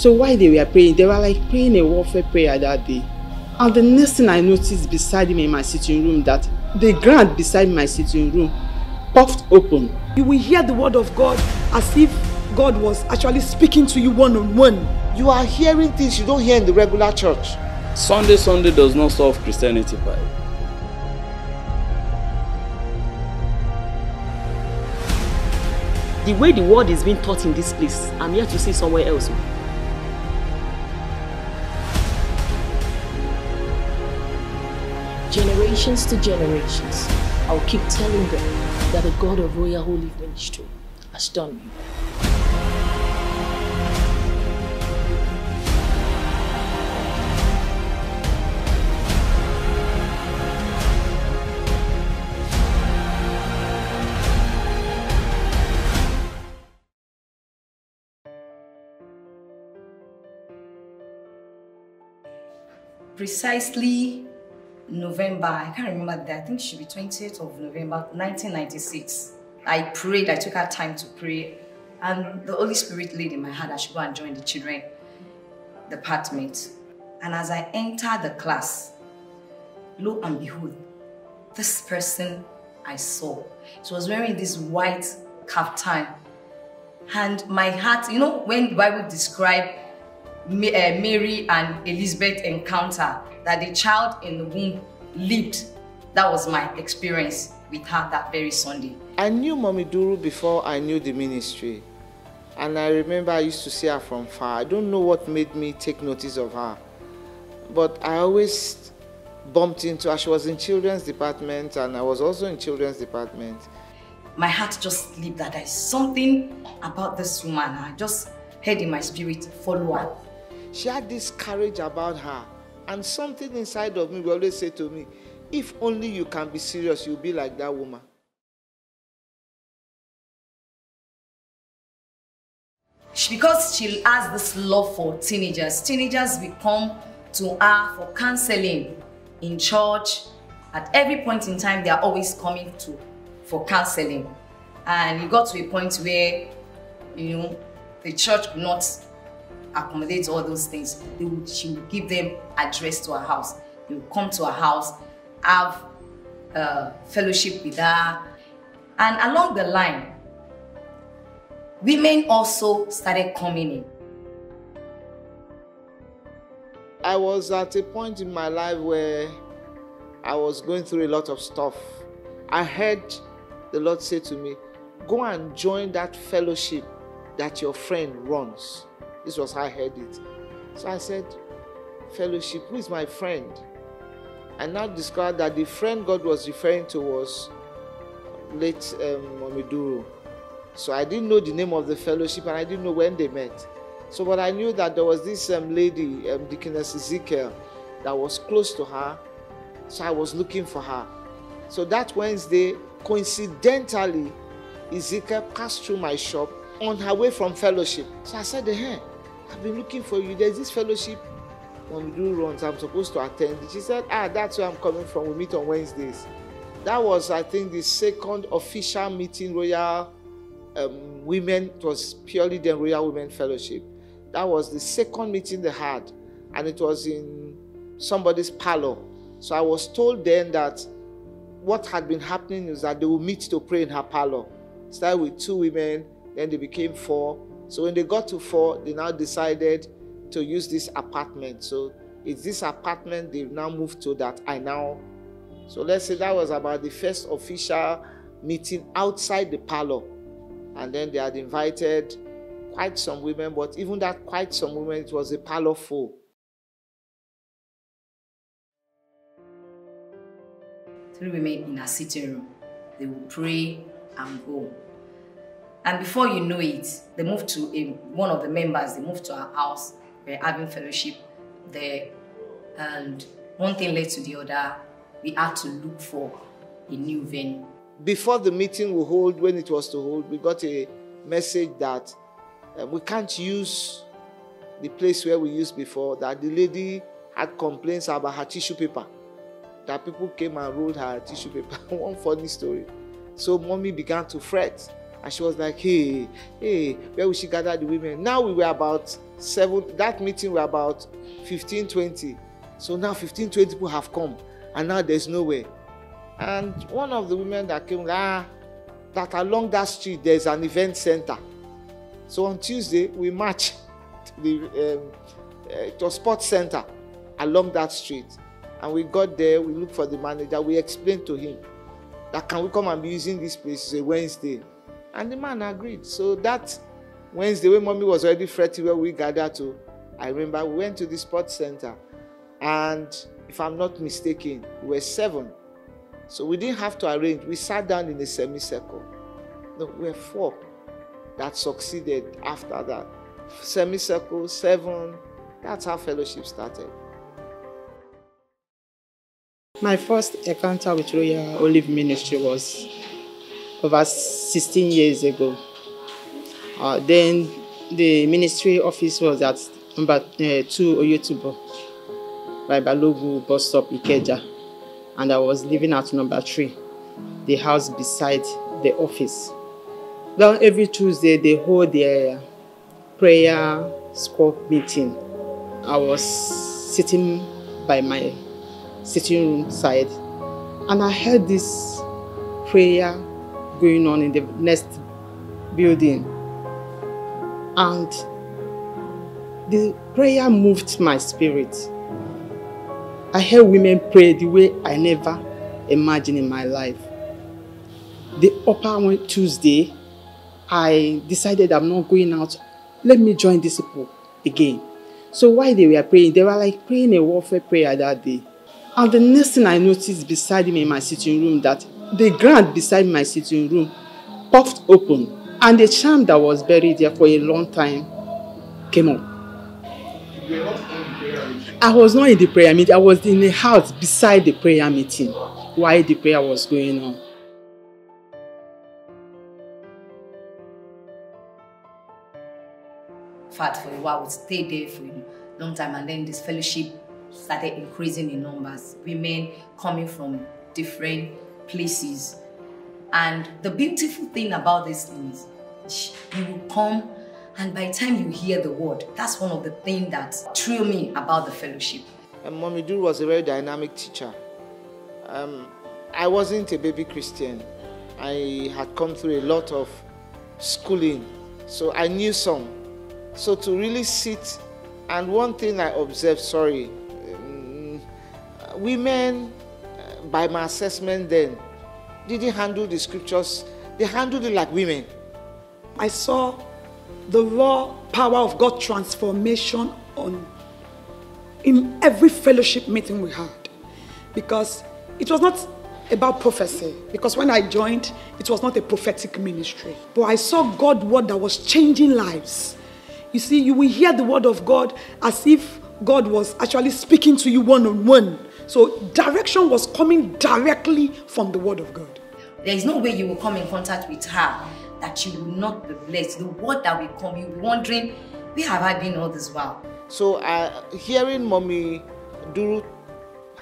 So while they were praying, they were like praying a warfare prayer that day. And the next thing I noticed beside me in my sitting room that the ground beside my sitting room puffed open. You will hear the word of God as if God was actually speaking to you one on one. You are hearing things you don't hear in the regular church. Sunday Sunday does not solve Christianity pie. The way the word is being taught in this place, I'm here to see somewhere else. Generations to generations, I'll keep telling them that the God of Royal Olive Ministry has done me. precisely November, I can't remember the day, I think it should be 28th of November 1996. I prayed, I took out time to pray, and the Holy Spirit laid in my heart I should go and join the children department. And as I entered the class, lo and behold, this person I saw, she was wearing this white kaftan. And my heart, you know, when the Bible describes Eh, Mary and Elizabeth encounter, that the child in the womb lived. That was my experience with her that very Sunday. I knew Mommy Duru before I knew the ministry. And I remember I used to see her from far. I don't know what made me take notice of her. But I always bumped into her. She was in children's department and I was also in children's department. My heart just leaped that there is something about this woman. I just heard in my spirit, follow her. She had this courage about her. And something inside of me will always say to me, if only you can be serious, you'll be like that woman. Because she has this love for teenagers, teenagers will come to her for counseling in church. At every point in time, they are always coming to for counseling. And it got to a point where, you know, the church could not accommodate all those things. Would, she would give them address to her house. They would come to her house, have uh, fellowship with her. And along the line, women also started coming in. I was at a point in my life where I was going through a lot of stuff. I heard the Lord say to me, Go and join that fellowship that your friend runs. This was how I heard it. So I said, Fellowship, who is my friend? And I now discovered that the friend God was referring to was late um, Mommy Duru. So I didn't know the name of the fellowship and I didn't know when they met. So, but I knew that there was this um, lady, um, Deaconess Ezekiel, that was close to her. So I was looking for her. So that Wednesday, coincidentally, Ezekiel passed through my shop on her way from fellowship. So I said, Hey, I've been looking for you. There's this fellowship when we do runs I'm supposed to attend. She said, Ah, that's where I'm coming from. We meet on Wednesdays. That was, I think, the second official meeting, Royal um, Women. It was purely the Royal Women Fellowship. That was the second meeting they had, and it was in somebody's parlor. So I was told then that what had been happening is that they would meet to pray in her parlor. Started with two women, then they became four. So when they got to four, they now decided to use this apartment. So it's this apartment they've now moved to that I now. So let's say that was about the first official meeting outside the parlor. And then they had invited quite some women, but even that quite some women, it was a parlor full. Three women in a sitting room. They would pray and go. And before you know it, they moved to a, one of the members, they moved to our house. We're having fellowship there. And one thing led to the other. We had to look for a new venue. Before the meeting we hold, when it was to hold, we got a message that uh, we can't use the place where we used before, that the lady had complaints about her tissue paper. That people came and rolled her tissue paper. one funny story. So mommy began to fret And she was like, hey, hey, where will she gather the women? Now we were about seven, that meeting were about 15, 20. So now 15, 20 people have come, and now there's nowhere. And one of the women that came, ah, that along that street there's an event center. So on Tuesday, we march to the um, uh, to a sports center along that street. And we got there, we looked for the manager, we explained to him that can we come and be using this place? It's a Wednesday. And the man agreed. So that Wednesday, when mommy was already fretting where we gathered to, I remember we went to the sports center. And if I'm not mistaken, we were seven. So we didn't have to arrange. We sat down in a semicircle. No, we were four that succeeded after that. Semicircle, seven. That's how fellowship started. My first encounter with Royal Olive Ministry was over 16 years ago. Uh, then the ministry office was at number uh, 2 Oyotubo by Balogu bus stop Ikeja. And I was living at number 3, the house beside the office. Well, every Tuesday they hold their prayer squad meeting. I was sitting by my sitting room side and I heard this prayer going on in the next building and the prayer moved my spirit. I heard women pray the way I never imagined in my life. The upper one Tuesday, I decided I'm not going out. Let me join these again. So while they were praying, they were like praying a warfare prayer that day. And the next thing I noticed beside me in my sitting room that the ground beside my sitting room puffed open and the charm that was buried there for a long time came up. I was not in the prayer meeting. I was in the house beside the prayer meeting while the prayer was going on. Fat for a while, we stayed there for a long time, and then this fellowship started increasing in numbers. Women coming from different places. And the beautiful thing about this is you will come and by the time you hear the word, that's one of the things that threw me about the fellowship. And Mommy Duru was a very dynamic teacher. Um, I wasn't a baby Christian. I had come through a lot of schooling, so I knew some. So to really sit, and one thing I observed, sorry, um, women, by my assessment then, didn't handle the scriptures, they handled it like women. I saw the raw power of God transformation on in every fellowship meeting we had. Because it was not about prophecy. Because when I joined it was not a prophetic ministry. But I saw God word that was changing lives. You see you will hear the word of God as if God was actually speaking to you one on one so direction was coming directly from the word of God there is no way you will come in contact with her that you will not be blessed. The word that will come, you'll be wondering, where have I been all this while? So uh, hearing Mommy Duru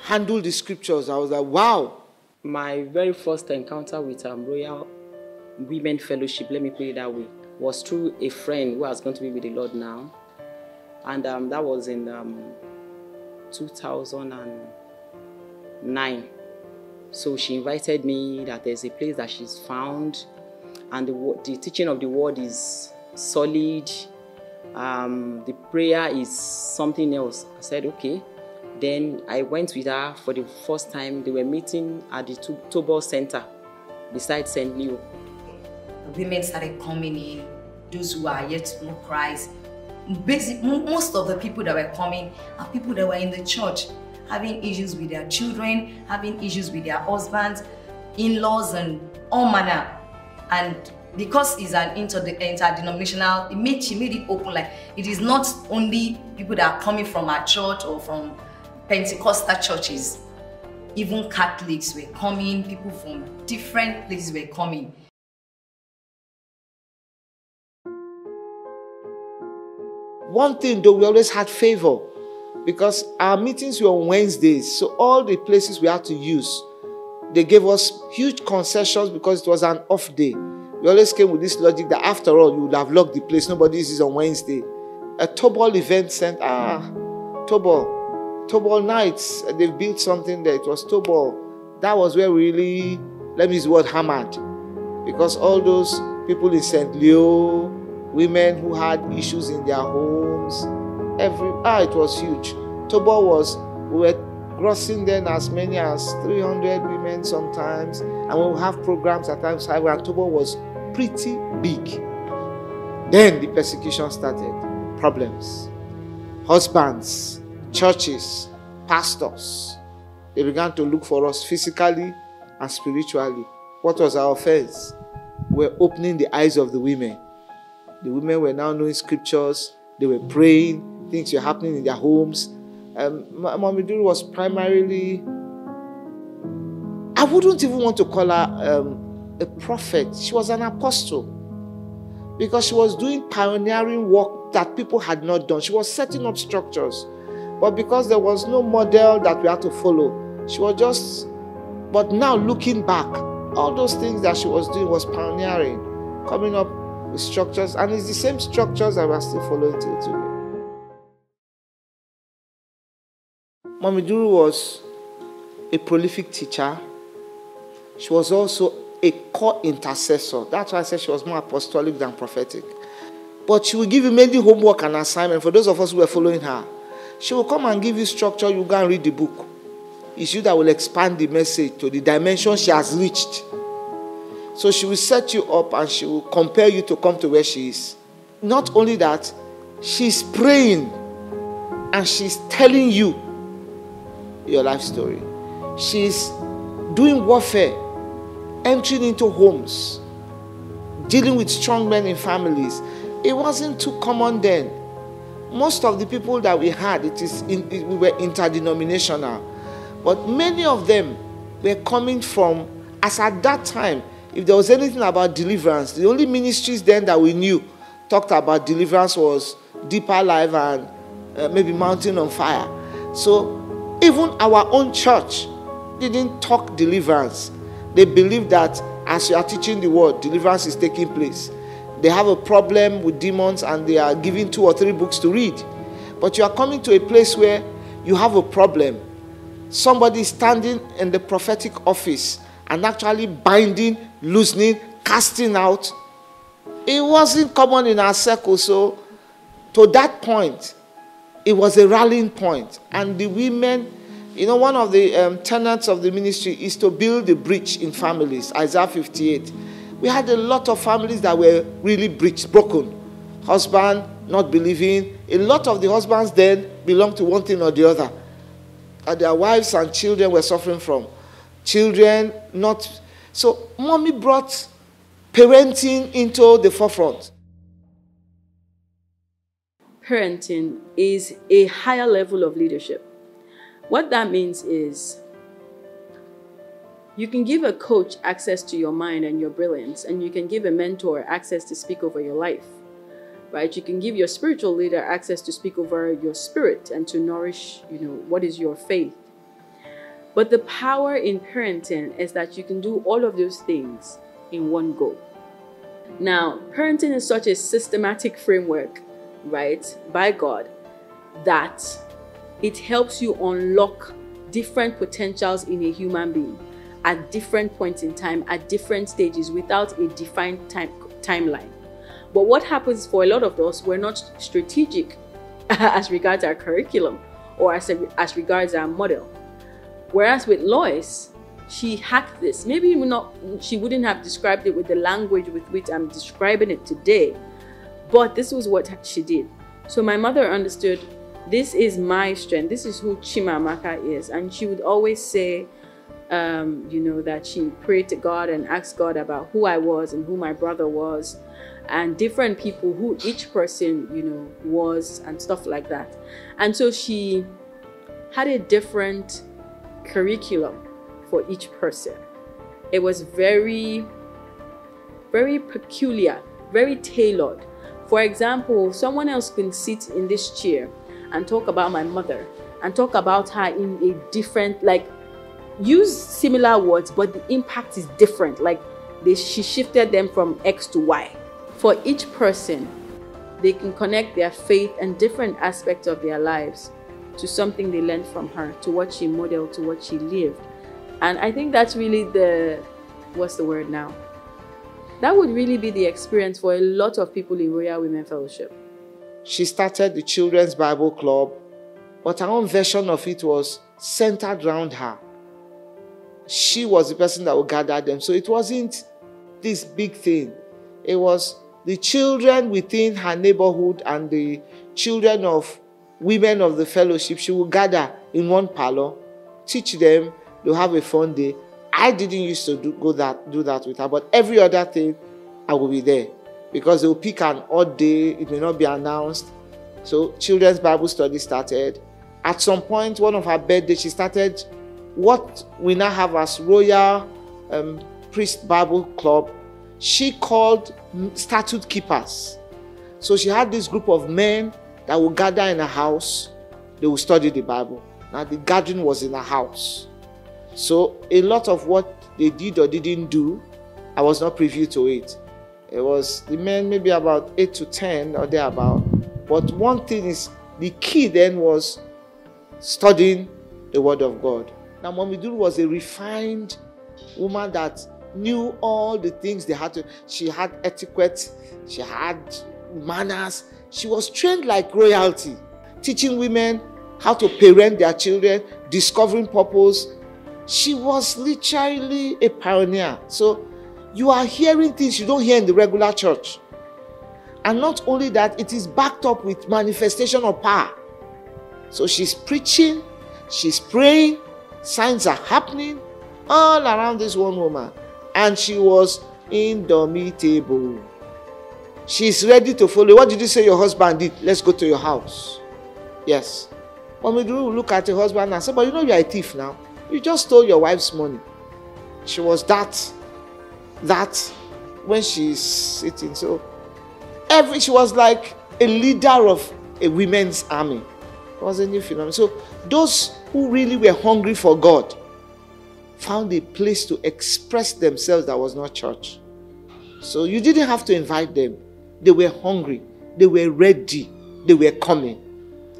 handle the scriptures, I was like, wow. My very first encounter with um, Royal Women Fellowship, let me put it that way, was through a friend who has gone to be with the Lord now. And um, that was in um, 2009. So she invited me that there's a place that she's found and the, the teaching of the word is solid. Um, the prayer is something else. I said, okay. Then I went with her for the first time. They were meeting at the Tobol Center beside St. Leo. The Women started coming in, those who are yet to know Christ. Most of the people that were coming are people that were in the church, having issues with their children, having issues with their husbands, in-laws, and all manner and because it's an inter interdenominational, it made she made it open like it is not only people that are coming from our church or from Pentecostal churches. Even Catholics were coming, people from different places were coming. One thing though, we always had favor because our meetings were on Wednesdays, so all the places we had to use they gave us huge concessions because it was an off day. We always came with this logic that after all, you would have locked the place. Nobody is on Wednesday. A Tobol event center. Ah, Tobol. Tobol nights. They've built something there. It was Tobol. That was where we really, let me use the word hammered. Because all those people in St. Leo, women who had issues in their homes, every ah, it was huge. Tobol was, we were grossing then as many as 300 women sometimes. And we have programs at times, October was pretty big. Then the persecution started. Problems. Husbands, churches, pastors. They began to look for us physically and spiritually. What was our offense? We're opening the eyes of the women. The women were now knowing scriptures, they were praying, things were happening in their homes, um, Mommy Duru was primarily, I wouldn't even want to call her um, a prophet. She was an apostle because she was doing pioneering work that people had not done. She was setting up structures. But because there was no model that we had to follow, she was just, but now looking back, all those things that she was doing was pioneering, coming up with structures, and it's the same structures that we're still following till today. Mommy Duru was a prolific teacher. She was also a core intercessor. That's why I said she was more apostolic than prophetic. But she will give you many homework and assignment for those of us who were following her. She will come and give you structure. You go and read the book. It's you that will expand the message to the dimension she has reached. So she will set you up and she will compel you to come to where she is. Not only that, she's praying and she's telling you your life story. She's doing warfare, entering into homes, dealing with strong men in families. It wasn't too common then. Most of the people that we had, it is in, it, we were interdenominational, but many of them were coming from, as at that time, if there was anything about deliverance, the only ministries then that we knew talked about deliverance was Deeper Life and uh, maybe Mountain of Fire. So even our own church didn't talk deliverance. They believe that as you are teaching the word, deliverance is taking place. They have a problem with demons and they are giving two or three books to read. But you are coming to a place where you have a problem. Somebody is standing in the prophetic office and actually binding, loosening, casting out. It wasn't common in our circle. So, to that point, it was a rallying point. And the women, you know, one of the um, tenets of the ministry is to build a bridge in families, Isaiah 58. We had a lot of families that were really breached, broken. Husband not believing. A lot of the husbands then belonged to one thing or the other. And their wives and children were suffering from. Children not. So, mommy brought parenting into the forefront parenting is a higher level of leadership. What that means is you can give a coach access to your mind and your brilliance, and you can give a mentor access to speak over your life. Right? You can give your spiritual leader access to speak over your spirit and to nourish, you know, what is your faith. But the power in parenting is that you can do all of those things in one go. Now, parenting is such a systematic framework right, by God, that it helps you unlock different potentials in a human being at different points in time, at different stages, without a defined time timeline. But what happens for a lot of us, we're not strategic as regards our curriculum or as, as regards our model. Whereas with Lois, she hacked this. Maybe not, she wouldn't have described it with the language with which I'm describing it today, but this was what she did. So my mother understood this is my strength. This is who Chimamaka is. And she would always say, um, you know, that she prayed to God and asked God about who I was and who my brother was and different people who each person, you know, was and stuff like that. And so she had a different curriculum for each person. It was very, very peculiar, very tailored. For example, someone else can sit in this chair and talk about my mother and talk about her in a different, like, use similar words, but the impact is different. Like, they, she shifted them from X to Y. For each person, they can connect their faith and different aspects of their lives to something they learned from her, to what she modeled, to what she lived. And I think that's really the what's the word now? That would really be the experience for a lot of people in Royal Women Fellowship. She started the Children's Bible Club, but her own version of it was centered around her. She was the person that would gather them. So it wasn't this big thing. It was the children within her neighborhood and the children of women of the fellowship. She would gather in one parlor, teach them, they'll have a fun day. I didn't used to do, go that, do that with her, but every other thing, I will be there because they'll pick an odd day, it may not be announced. So, children's Bible study started. At some point, one of her birthdays, she started what we now have as Royal um, Priest Bible Club. She called statute keepers. So, she had this group of men that would gather in a house, they would study the Bible. Now, the gathering was in a house. So, a lot of what they did or didn't do, I was not privy to it. It was the men maybe about 8 to 10 or thereabout. But one thing is, the key then was studying the Word of God. Now, Mommy was a refined woman that knew all the things they had to. She had etiquette, she had manners. She was trained like royalty, teaching women how to parent their children, discovering purpose. She was literally a pioneer. So you are hearing things you don't hear in the regular church. And not only that, it is backed up with manifestation of power. So she's preaching, she's praying, signs are happening all around this one woman. And she was indomitable. She's ready to follow. What did you say your husband did? Let's go to your house. Yes. When we look at your husband and say, But you know you're a thief now. You just stole your wife's money. She was that that when she's sitting. So every she was like a leader of a women's army. It was a new phenomenon. So those who really were hungry for God found a place to express themselves that was not church. So you didn't have to invite them. They were hungry, they were ready, they were coming,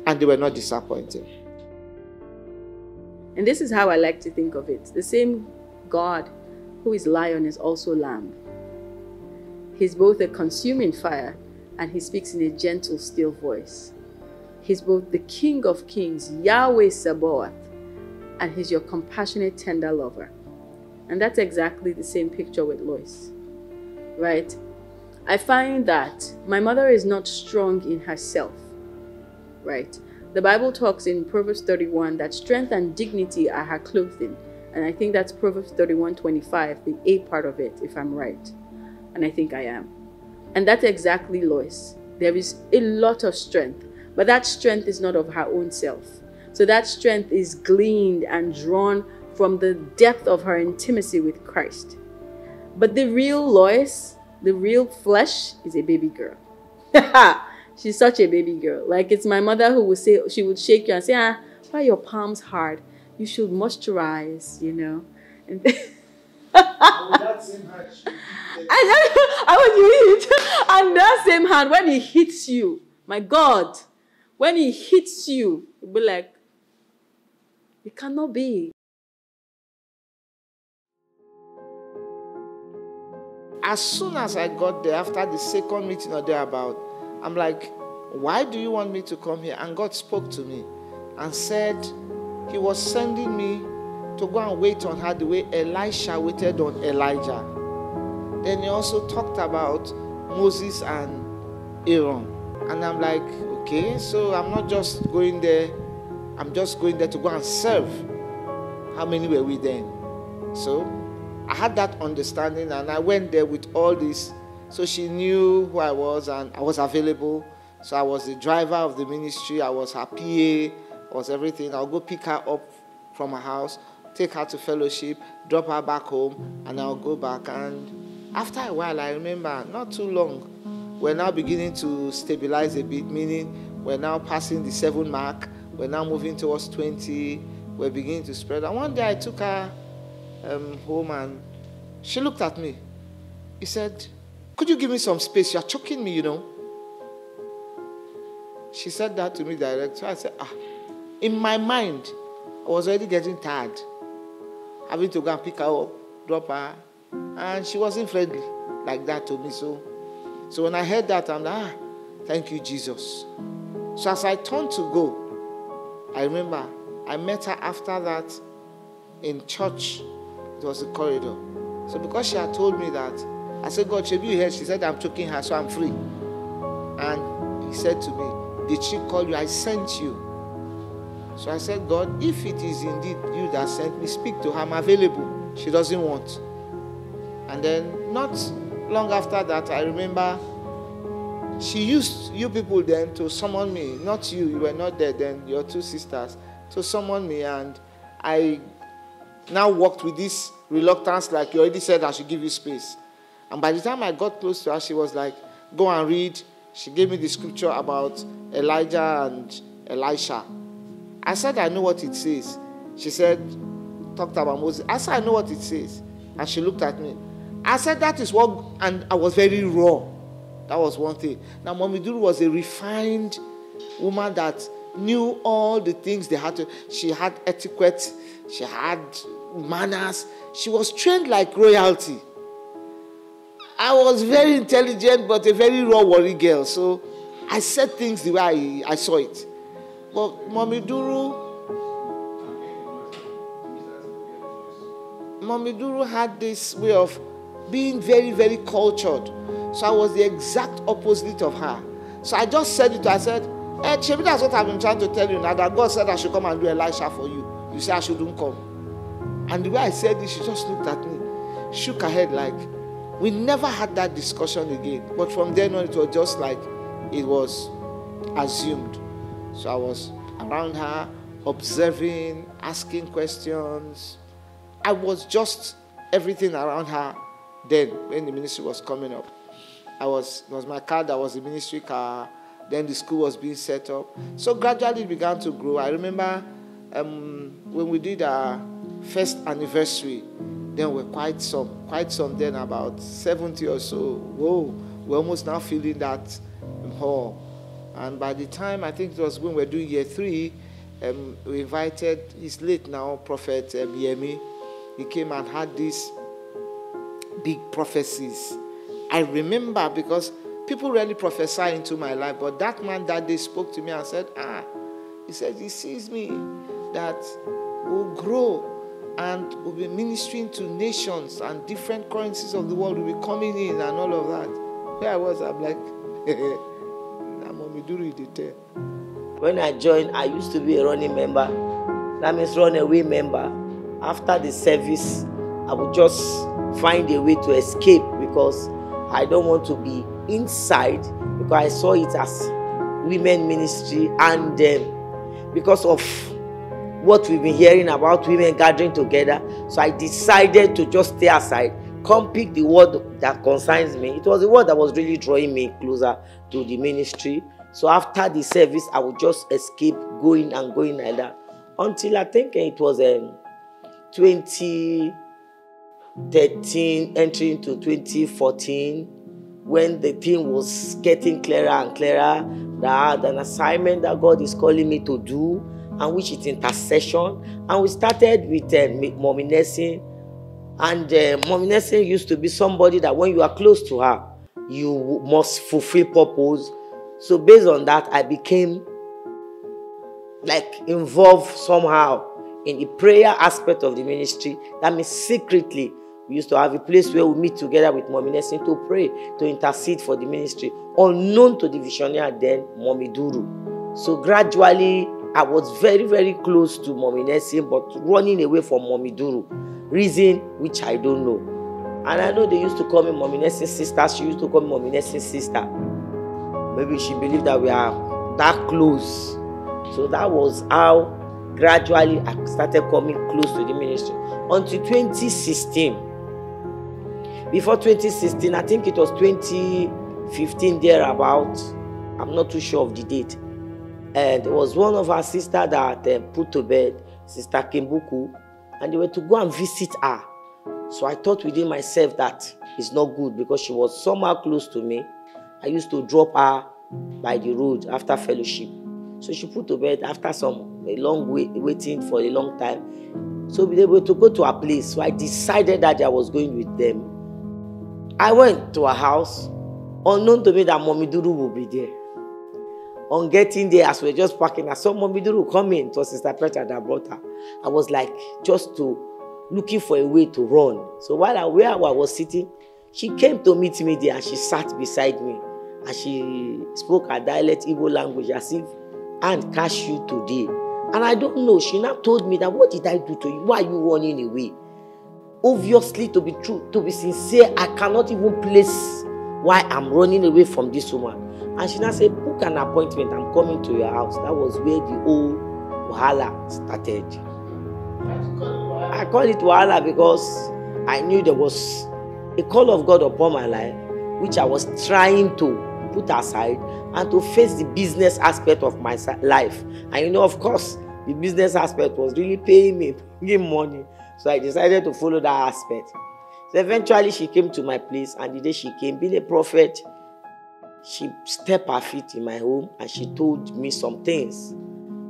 and they were not disappointed. And this is how I like to think of it. The same God who is lion is also lamb. He's both a consuming fire and he speaks in a gentle, still voice. He's both the King of kings, Yahweh Sabaoth, and he's your compassionate, tender lover. And that's exactly the same picture with Lois, right? I find that my mother is not strong in herself, right? The Bible talks in Proverbs 31 that strength and dignity are her clothing. And I think that's Proverbs 31 25, the A part of it, if I'm right. And I think I am. And that's exactly Lois. There is a lot of strength, but that strength is not of her own self. So that strength is gleaned and drawn from the depth of her intimacy with Christ. But the real Lois, the real flesh, is a baby girl. She's such a baby girl. Like it's my mother who would say, she would shake you and say, ah, why are your palms hard? You should moisturize, you know. And and then, I want you eat. And that same hand, when he hits you, my God, when he hits you, you'll be like, it cannot be. As soon as I got there, after the second meeting or thereabout, I'm like, why do you want me to come here? And God spoke to me and said, He was sending me to go and wait on her the way Elisha waited on Elijah. Then he also talked about Moses and Aaron. And I'm like, okay, so I'm not just going there, I'm just going there to go and serve. How many were we then? So I had that understanding and I went there with all this. So she knew who I was and I was available. So I was the driver of the ministry, I was her PA, I was everything. I'll go pick her up from her house, take her to fellowship, drop her back home, and I'll go back. And after a while, I remember not too long, we're now beginning to stabilize a bit, meaning we're now passing the seven mark, we're now moving towards 20, we're beginning to spread. And one day I took her um, home and she looked at me he said, Could you give me some space? You're choking me, you know. She said that to me direct. So I said, Ah, in my mind, I was already getting tired. Having to go and pick her up, drop her. And she wasn't friendly like that to me. So, so when I heard that, I'm like, ah, thank you, Jesus. So as I turned to go, I remember I met her after that in church. It was a corridor. So because she had told me that, I said, God, should you heard? She said, I'm choking her, so I'm free. And he said to me, Did she call you? I sent you. So I said, God, if it is indeed you that sent me, speak to her. I'm available. She doesn't want. And then, not long after that, I remember she used you people then to summon me. Not you, you were not there then, your two sisters, to summon me. And I now walked with this reluctance, like you already said, I should give you space. And by the time I got close to her, she was like, Go and read. She gave me the scripture about Elijah and Elisha. I said, I know what it says. She said, talked about Moses. I said, I know what it says. And she looked at me. I said, that is what, and I was very raw. That was one thing. Now, Mommy Duru was a refined woman that knew all the things they had to. She had etiquette, she had manners. She was trained like royalty. I was very intelligent, but a very raw Warri girl. So I said things the way I, I saw it. But Mommy Duru, Mommy Duru had this way of being very, very cultured. So I was the exact opposite of her. So I just said it. I said, eh, Hey, Chebi, that's what I've been trying to tell you now. That God said I should come and do Elisha for you. You say I shouldn't come. And the way I said this, she just looked at me, shook her head like, we never had that discussion again. But from then on, it was just like it was assumed. So I was around her, observing, asking questions. I was just everything around her then when the ministry was coming up. I was, it was my car that was the ministry car. Then the school was being set up. So gradually it began to grow. I remember um, when we did our first anniversary, then we're quite some, quite some then, about 70 or so. Whoa, we're almost now feeling that hall. And by the time, I think it was when we were doing year three, um, we invited his late now prophet um, Yemi. He came and had these big prophecies. I remember because people really prophesy into my life, but that man that day spoke to me and said, Ah, he said, He sees me that will grow and we'll be ministering to nations and different currencies of the world will be coming in and all of that. Where I was, I'm like, detail. When I joined, I used to be a running member. That means run away member. After the service, I would just find a way to escape because I don't want to be inside because I saw it as women ministry and um, because of what we've been hearing about women gathering together. So I decided to just stay aside, come pick the word that concerns me. It was the word that was really drawing me closer to the ministry. So after the service, I would just escape going and going like that until I think it was um, 2013, entering into 2014, when the thing was getting clearer and clearer that I had an assignment that God is calling me to do and which is intercession. And we started with uh, Mommy. And uh, Mommy used to be somebody that when you are close to her, you must fulfill purpose. So based on that, I became like involved somehow in the prayer aspect of the ministry. That means secretly, we used to have a place where we meet together with Mommy to pray, to intercede for the ministry. Unknown to the visionary then, Mommy Duru. So gradually, I was very, very close to Mommy Nessie, but running away from Mommy Duru. Reason which I don't know. And I know they used to call me Mommy Nessie's sister. She used to call me Mommy sister. Maybe she believed that we are that close. So that was how gradually I started coming close to the ministry. Until 2016. Before 2016, I think it was 2015 thereabout. I'm not too sure of the date. And it was one of our sister that uh, put to bed, Sister Kimbuku, and they were to go and visit her. So I thought within myself that it's not good because she was somehow close to me. I used to drop her by the road after fellowship. So she put to bed after some a long wait, waiting for a long time. So we were to go to her place. So I decided that I was going with them. I went to her house, unknown to me that Mommy Duru will be there. On getting there, as we were just parking, I saw Mommy Duru come in. It was Sister Petra that brought her. I was like, just to looking for a way to run. So while I, where I was sitting, she came to meet me there and she sat beside me. And she spoke her dialect Igbo language as if, and cash you today. And I don't know, she now told me that, what did I do to you? Why are you running away? Obviously, to be true, to be sincere, I cannot even place why I'm running away from this woman. And she now said, book an appointment, I'm coming to your house. That was where the whole wahala started. I call it wahala because I knew there was a call of God upon my life, which I was trying to put aside and to face the business aspect of my life. And you know, of course, the business aspect was really paying me, giving money. So I decided to follow that aspect. So eventually she came to my place, and the day she came, being a prophet, she stepped her feet in my home and she told me some things.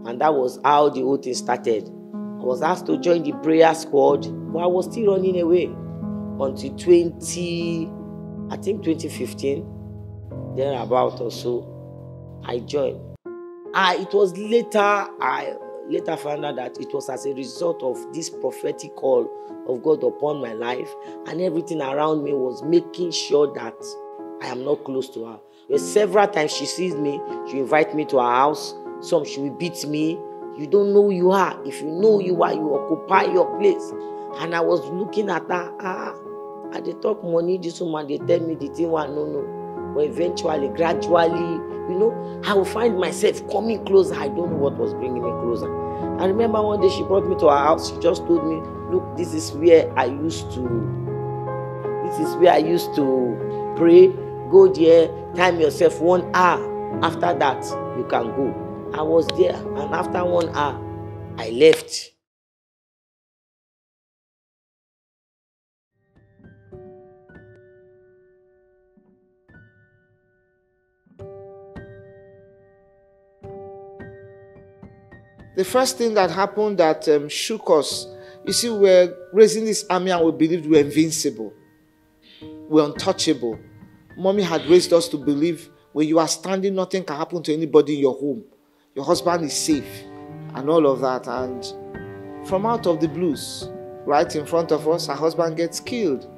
And that was how the whole thing started. I was asked to join the prayer squad, but I was still running away until 20, I think 2015, then about or so, I joined. I, it was later I later found out that it was as a result of this prophetic call of God upon my life, and everything around me was making sure that I am not close to her. Several times she sees me, she invite me to her house. Some she will beat me. You don't know who you are. If you know who you are, you occupy your place. And I was looking at her. Ah, I they talk money. This woman they tell me the thing one no no. But eventually, gradually, you know, I will find myself coming closer. I don't know what was bringing me closer. I remember one day she brought me to her house. She just told me, look, this is where I used to, this is where I used to pray. Go there, time yourself one hour. After that, you can go. I was there, and after one hour, I left. the first thing that happened that um, shook us, you see, we're raising this army and we believed we're invincible, we're untouchable. Mommy had raised us to believe when you are standing, nothing can happen to anybody in your home. Your husband is safe, and all of that. And from out of the blues, right in front of us, her husband gets killed.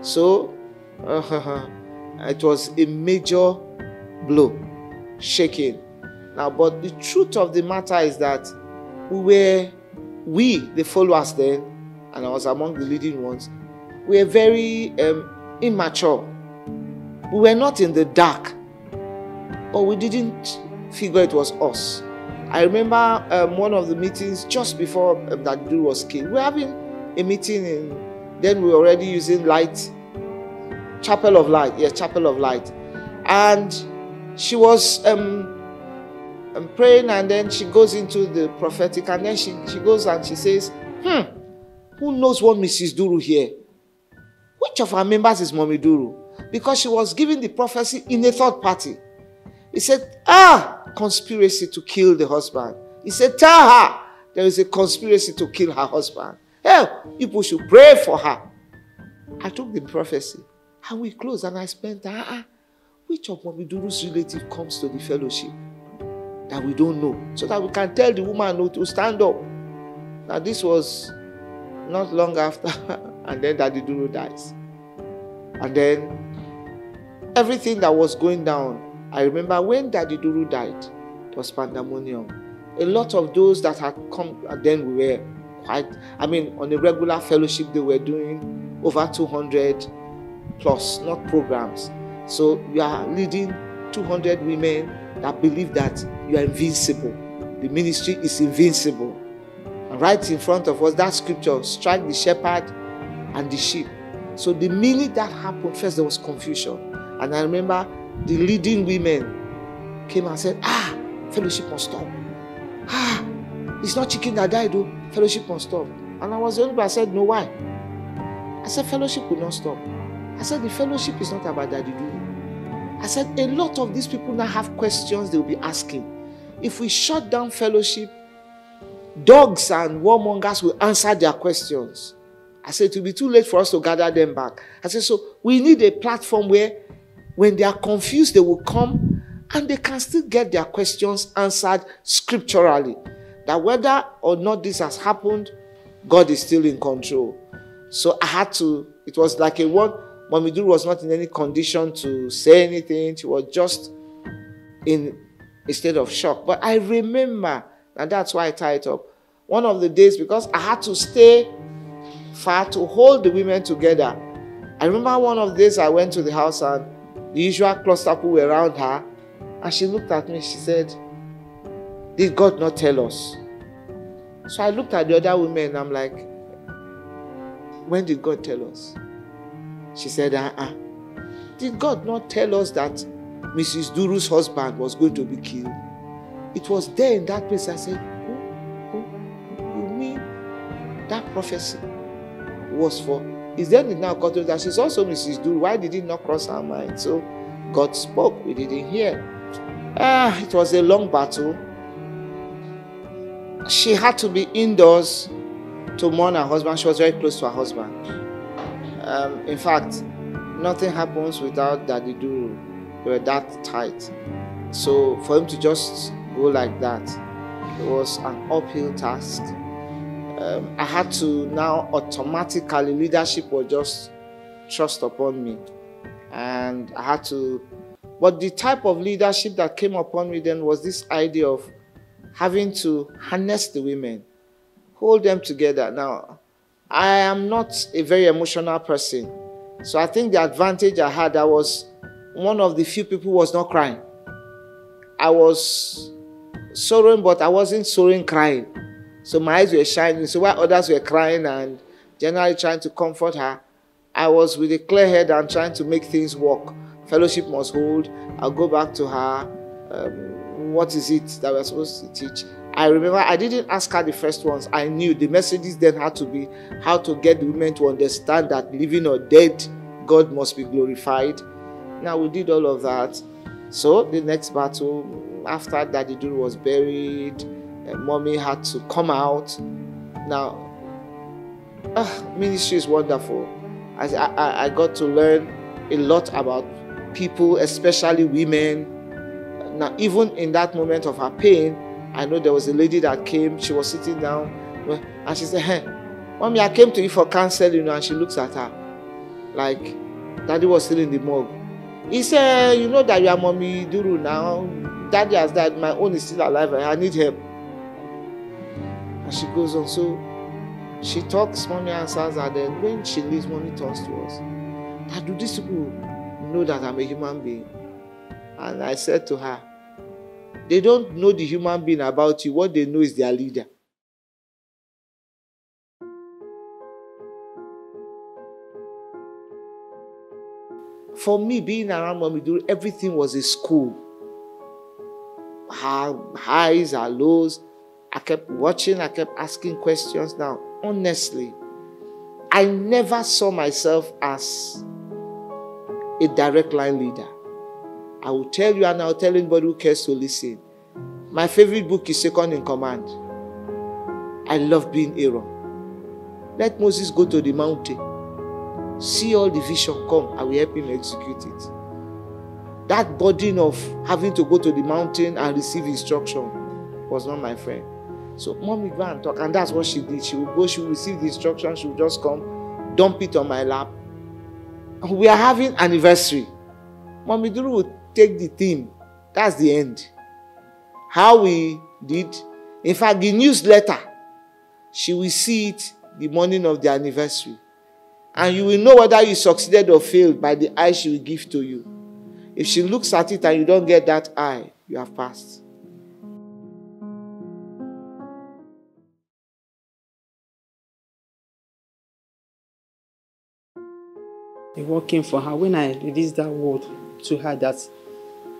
So it was a major blow, shaking. Now, but the truth of the matter is that we were, we, the followers then, and I was among the leading ones, we were very um, immature. We were not in the dark, but we didn't figure it was us. I remember um, one of the meetings just before um, that dude was killed. We were having a meeting, and then we were already using light, Chapel of Light, yes, Chapel of Light, and she was um, and praying, and then she goes into the prophetic, and then she, she goes and she says, Hmm, who knows what Mrs. Duru here? Which of our members is Mommy Duru? Because she was giving the prophecy in a third party. He said, Ah, conspiracy to kill the husband. He said, Tell her there is a conspiracy to kill her husband. Hell, people should pray for her. I took the prophecy and we closed, and I spent, ah, ah which of Mommy Duru's relative comes to the fellowship? that we don't know so that we can tell the woman to stand up. Now, this was not long after, and then Daddy Duru dies. And then everything that was going down, I remember when Daddy Duru died, it was pandemonium. A lot of those that had come, and then we were quite, I mean, on a regular fellowship, they were doing over 200 plus, not programs. So you are leading 200 women that believe that you are invincible. The ministry is invincible. And right in front of us, that scripture strike the shepherd and the sheep. So the minute that happened, first there was confusion. And I remember the leading women came and said, Ah, fellowship must stop. Ah, it's not chicken that died, though. Fellowship must stop. And I was the only one I said, No, why? I said, Fellowship will not stop. I said, the fellowship is not about Daddy Duru. I said, a lot of these people now have questions they'll be asking. If we shut down fellowship, dogs and warmongers will answer their questions. I said, it will be too late for us to gather them back. I said, so we need a platform where when they are confused, they will come and they can still get their questions answered scripturally. That whether or not this has happened, God is still in control. So I had to, it was like a one, Duru was not in any condition to say anything. She was just in a state of shock. But I remember, and that's why I tie it up, one of the days because I had to stay far to hold the women together. I remember one of the days I went to the house and the usual cluster people were around her. And she looked at me, she said, Did God not tell us? So I looked at the other women and I'm like, When did God tell us? She said, Uh uh. Did God not tell us that Mrs. Duru's husband was going to be killed? It was there in that place. I said, Who? Who? You mean that prophecy was for? Is then it now got to that she's also Mrs. Duru? Why did it not cross her mind? So God spoke, we didn't hear. Ah, it was a long battle. She had to be indoors to mourn her husband. She was very close to her husband. Um, in fact, nothing happens without Daddy Duru. They were that tight. So for him to just go like that, it was an uphill task. Um, I had to now automatically, leadership was just trust upon me. And I had to, but the type of leadership that came upon me then was this idea of having to harness the women, hold them together. Now, I am not a very emotional person. So I think the advantage I had, I was one of the few people was not crying. I was sorrowing, but I wasn't sorrowing crying. So my eyes were shining. So while others were crying and generally trying to comfort her, I was with a clear head and trying to make things work. Fellowship must hold. I'll go back to her. Um, what is it that we're supposed to teach? I remember I didn't ask her the first ones. I knew the messages then had to be how to get the women to understand that living or dead, God must be glorified. Now we did all of that. So the next battle, after Daddy Duru was buried, uh, mommy had to come out. Now, uh, ministry is wonderful. I, I, I got to learn a lot about people, especially women. Now, even in that moment of her pain, I know there was a lady that came, she was sitting down, and she said, Hey, mommy, I came to you for counseling, you know, and she looks at her like daddy was still in the morgue. He said, You know that you are mommy Duru now. Daddy has died, my own is still alive, I need help. And she goes on. So she talks, mommy answers, and then when she leaves, mommy turns to us. That do these people know that I'm a human being? And I said to her, they don't know the human being about you. What they know is their leader. For me, being around Mommy everything was a school. Her highs, her lows. I kept watching, I kept asking questions. Now, honestly, I never saw myself as a direct line leader. I will tell you and I'll tell anybody who cares to listen. My favorite book is Second in Command. I love being Aaron. Let Moses go to the mountain. See all the vision come. I will help him execute it. That burden of having to go to the mountain and receive instruction was not my friend. So mommy go and talk, and that's what she did. She would go, she would receive the instruction, she would just come, dump it on my lap. We are having anniversary. Mommy Duru will take the theme. That's the end. How we did. In fact, the newsletter, she will see it the morning of the anniversary. And you will know whether you succeeded or failed by the eye she will give to you. If she looks at it and you don't get that eye, you have passed. Working for her. When I released that word to her that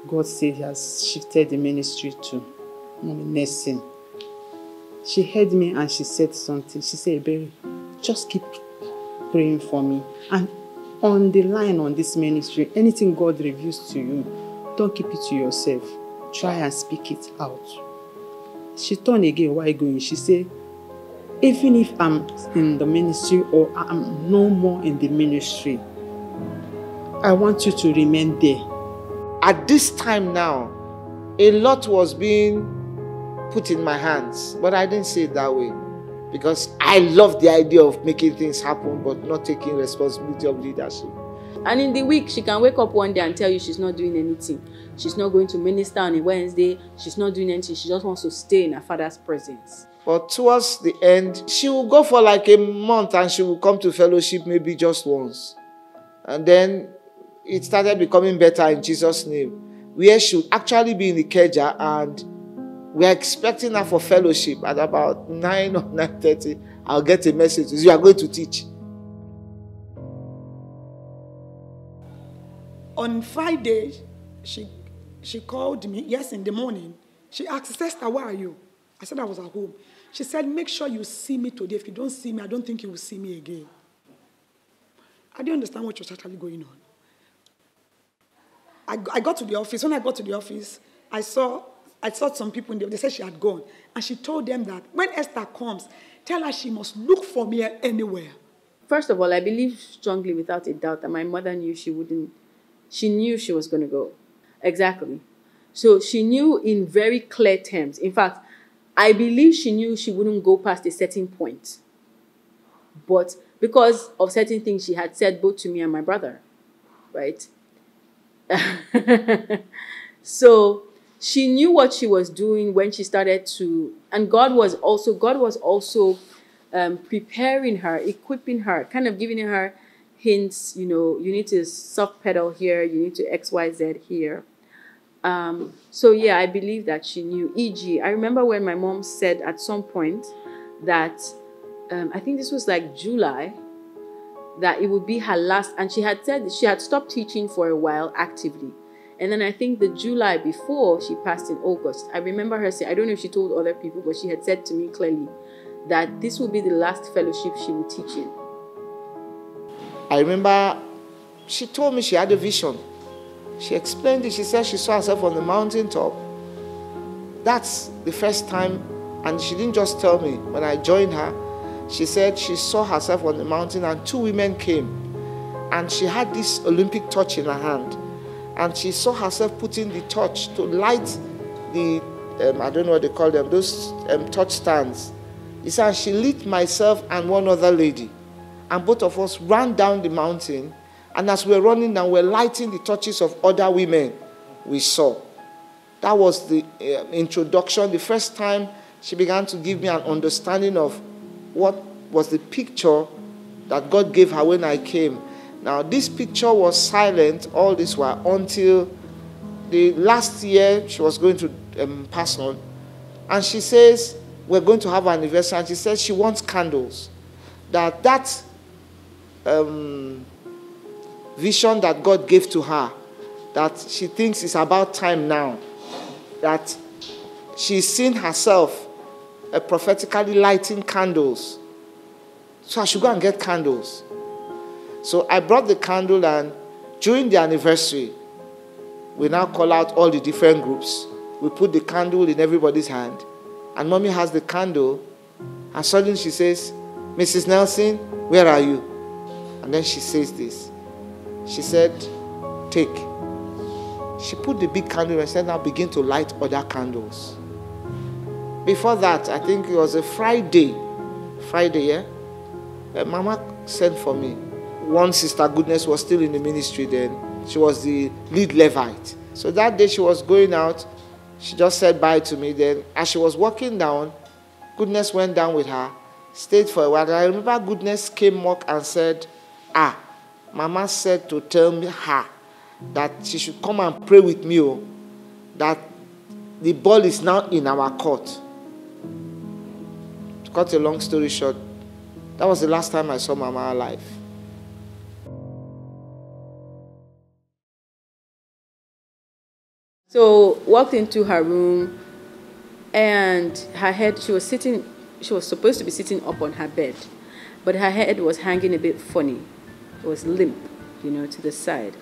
God said He has shifted the ministry to nursing, she heard me and she said something. She said, Berry, just keep praying for me. And on the line on this ministry, anything God reveals to you, don't keep it to yourself. Try and speak it out. She turned again while going. She said, even if I'm in the ministry or I'm no more in the ministry, I want you to remain there. At this time now, a lot was being put in my hands, but I didn't say it that way because I love the idea of making things happen but not taking responsibility of leadership. And in the week, she can wake up one day and tell you she's not doing anything. She's not going to minister on a Wednesday. She's not doing anything. She just wants to stay in her father's presence. But towards the end, she will go for like a month and she will come to fellowship maybe just once. And then it started becoming better in Jesus' name, where she would actually be in the Ikeja and we are expecting her for fellowship at about 9 or 9.30. I'll get a message. You are going to teach. On Friday, she she called me, yes, in the morning. She asked, Sister, where are you? I said I was at home. She said, Make sure you see me today. If you don't see me, I don't think you will see me again. I didn't understand what was actually going on. I, I got to the office. When I got to the office, I saw I saw some people in there. They said she had gone. And she told them that when Esther comes, tell her she must look for me anywhere. First of all, I believe strongly, without a doubt, that my mother knew she wouldn't, she knew she was going to go. Exactly. So she knew in very clear terms. In fact, I believe she knew she wouldn't go past a certain point. But because of certain things she had said both to me and my brother, right? so she knew what she was doing when she started to, and God was also God was also um, preparing her, equipping her, kind of giving her hints. You know, you need to soft pedal here, you need to X Y Z here. Um, so yeah, I believe that she knew. E.g., I remember when my mom said at some point that um, I think this was like July that it would be her last, and she had said she had stopped teaching for a while actively. And then I think the July before she passed in August, I remember her saying, I don't know if she told other people, but she had said to me clearly that this will be the last fellowship she will teach in. I remember she told me she had a vision she explained it. She said she saw herself on the mountaintop. That's the first time, and she didn't just tell me. When I joined her, she said she saw herself on the mountain, and two women came, and she had this Olympic torch in her hand, and she saw herself putting the torch to light the um, I don't know what they call them, those um, torch stands. He said she lit myself and one other lady, and both of us ran down the mountain. And as we were running down, we were lighting the torches of other women we saw. That was the uh, introduction, the first time she began to give me an understanding of what was the picture that God gave her when I came. Now, this picture was silent all this while until the last year she was going to um, pass on. And she says, We're going to have an anniversary. And she says she wants candles. That that um, vision that God gave to her that she thinks it's about time now. That she's seen herself uh, prophetically lighting candles. So I should go and get candles. So I brought the candle, and during the anniversary, we now call out all the different groups. We put the candle in everybody's hand, and mommy has the candle, and suddenly she says, Mrs. Nelson, where are you? And then she says this she said, Take. She put the big candle and said, Now begin to light other candles. Before that, I think it was a Friday. Friday, yeah? Uh, Mama sent for me. One sister Goodness was still in the ministry then. She was the lead Levite. So that day she was going out. She just said bye to me. Then, as she was walking down, Goodness went down with her, stayed for a while. I remember Goodness came up and said, Ah, Mama said to tell me her that she should come and pray with me, oh, that the ball is now in our court. Cut a long story short, that was the last time I saw Mama alive. So walked into her room and her head she was sitting she was supposed to be sitting up on her bed, but her head was hanging a bit funny It was limp, you know, to the side.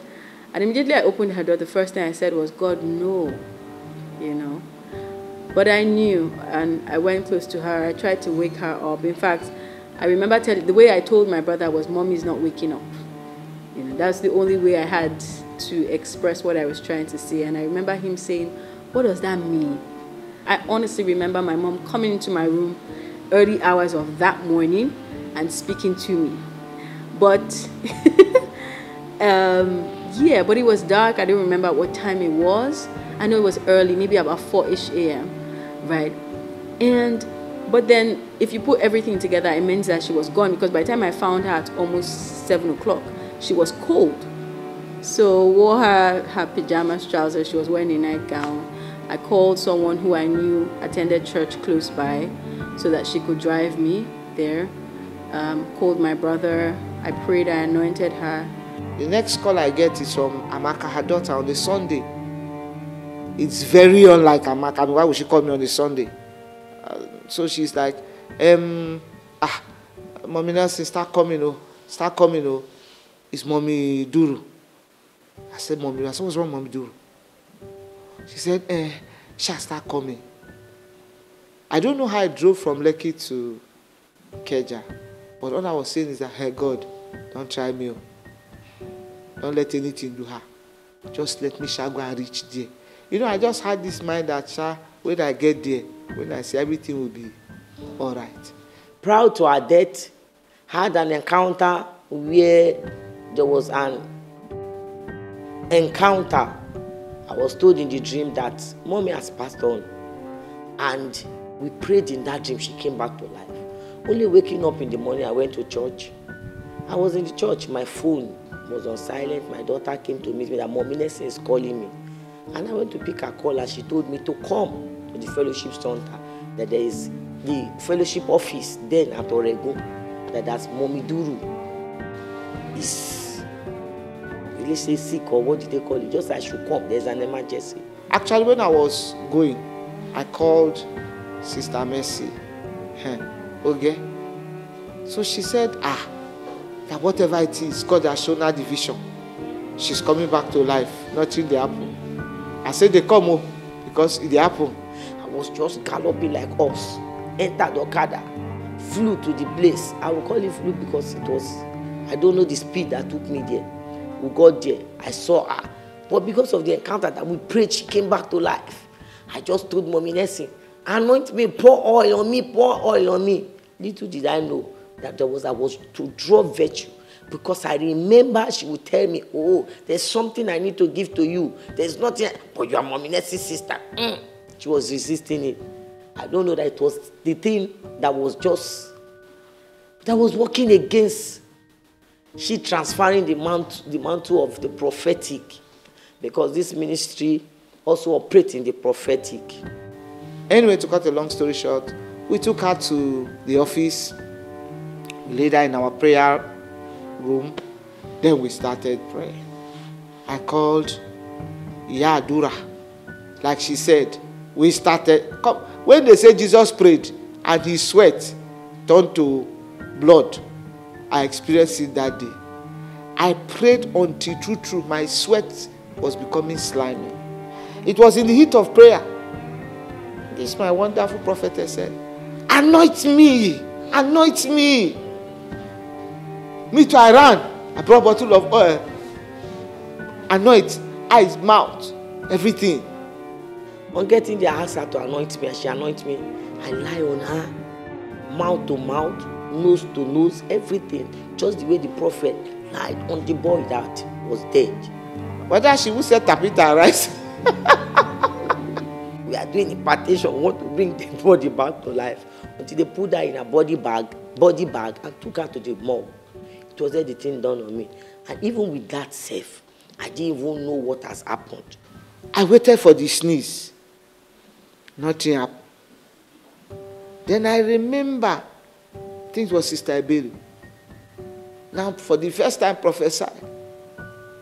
And immediately I opened her door, the first thing I said was, God, no, you know. But I knew, and I went close to her. I tried to wake her up. In fact, I remember telling the way I told my brother was, "Mommy's not waking up." You know, that's the only way I had to express what I was trying to say. And I remember him saying, "What does that mean?" I honestly remember my mom coming into my room early hours of that morning and speaking to me. But um, yeah, but it was dark. I don't remember what time it was. I know it was early, maybe about 4 ish a.m right? And but then if you put everything together, it means that she was gone because by the time I found her at almost seven o'clock, she was cold. So wore her her pajamas, trousers. She was wearing a nightgown. I called someone who I knew attended church close by, so that she could drive me there. Um, called my brother. I prayed. I anointed her. The next call I get is from Amaka, her daughter, on the Sunday. It's very unlike Amaka. I mean, why would she call me on a Sunday? Uh, so she's like, um, ah, mommy Nelson, start coming, oh, start coming, oh. It's mommy Duru. I said, mommy, I said, what's wrong, mommy Duru? She said, eh, shall start coming. I don't know how I drove from Lekki to Keja, but all I was saying is that, hey, God, don't try me. Oh. Don't let anything do her. Just let me shall go and reach there. You know, I just had this mind that, sir, when I get there, when I see everything will be all right. Proud to our death, had an encounter where there was an encounter. I was told in the dream that mommy has passed on. And we prayed in that dream, she came back to life. Only waking up in the morning, I went to church. I was in the church, my phone was on silent. My daughter came to meet me that mommy Nelson is calling me. And I went to pick her call and she told me to come to the fellowship center. That there is the fellowship office then at Oregon. That that's Momiduru. Is let's say sick or what did they call it? Just I should come. There's an emergency. Actually, when I was going, I called Sister Mercy. okay. So she said, ah, that whatever it is, God has shown her the vision. She's coming back to life. Nothing they happen. I said they come oh, because it happen. I was just galloping like us. Entered Okada, flew to the place. I will call it flew because it was, I don't know the speed that took me there. We got there. I saw her. But because of the encounter that we prayed, she came back to life. I just told Mommy Nessie, anoint me, pour oil on me, pour oil on me. Little did I know that there was I was to draw virtue because I remember she would tell me, Oh, there's something I need to give to you. There's nothing, but you are Mommy sister. Mm. She was resisting it. I don't know that it was the thing that was just, that was working against she transferring the mantle, the mantle of the prophetic because this ministry also operates in the prophetic. Anyway, to cut a long story short, we took her to the office, laid her in our prayer room. Then we started praying. I called Yadura. Like she said, we started. Come, when they say Jesus prayed and his sweat turned to blood, I experienced it that day. I prayed until true, true, my sweat was becoming slimy. It was in the heat of prayer. This my wonderful prophetess said, Anoint me, anoint me. Me too, I ran. I brought a bottle of oil. Anoint, eyes, mouth, everything. On getting the answer to anoint me, she anoint me. I lie on her, mouth to mouth, nose to nose, everything. Just the way the prophet lied on the boy that was dead. Whether she would say tapita rice. we are doing impartation. We want to bring the body back to life. Until they put her in a body bag, body bag, and took her to the morgue. It was thing done on me. And even with that safe, I didn't even know what has happened. I waited for the sneeze. Nothing happened. Then I remember things was Sister Ebere. Now, for the first time, prophesy.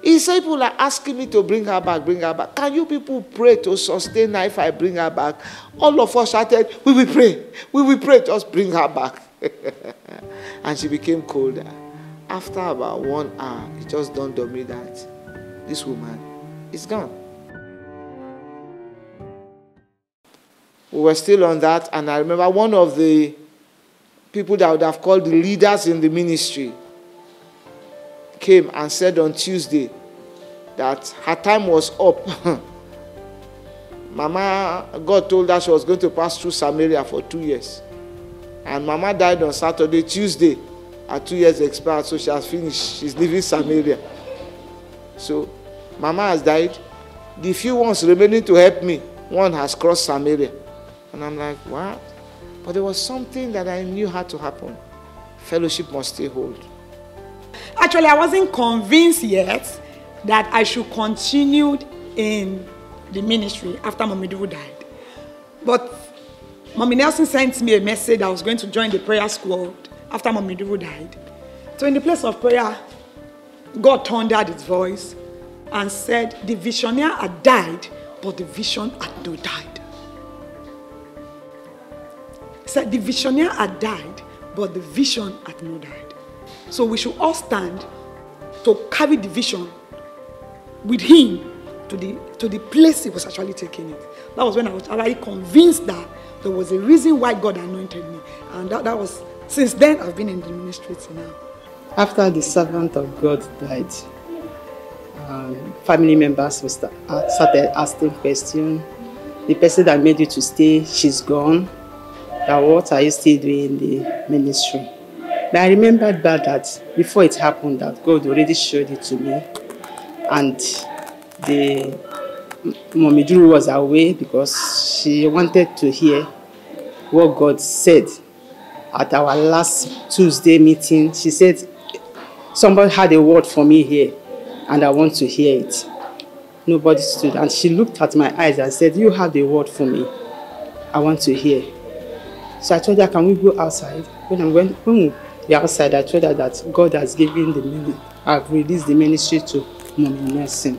He said people are asking me to bring her back, bring her back. Can you people pray to sustain her if I bring her back? All of us shouted, We will pray. We will pray, just bring her back. and she became colder. After about one hour, it just dawned on me that this woman is gone. We were still on that, and I remember one of the people that would have called the leaders in the ministry came and said on Tuesday that her time was up. Mama, God told her she was going to pass through Samaria for two years. And Mama died on Saturday, Tuesday. Her two years expired, so she has finished. She's leaving Samaria. So, Mama has died. The few ones remaining to help me, one has crossed Samaria. And I'm like, what? But there was something that I knew had to happen. Fellowship must stay hold. Actually, I wasn't convinced yet that I should continue in the ministry after Mommy Duru died. But Mommy Nelson sent me a message that I was going to join the prayer squad after Mommy Duru died. So in the place of prayer, God thundered his voice and said, the visionaire had died, but the vision had not died. Said, the visionaire had died, but the vision had not died. So we should all stand to carry the vision with him to the, to the place he was actually taking it. That was when I was already convinced that there was a reason why God anointed me. And that, that was, since then, I've been in the ministry till now. After the servant of God died, um, family members uh, started asking questions. The person that made you to stay, she's gone. That what are you still doing in the ministry? But I remembered back that before it happened, that God already showed it to me. And the Mommy Duru was away because she wanted to hear what God said at our last Tuesday meeting. She said, somebody had a word for me here and I want to hear it. Nobody stood. And she looked at my eyes and said, you have the word for me. I want to hear. So I told her, can we go outside? When, I went, when we outside, I told her that God has given the ministry, I've released the ministry to Mommy Nelson.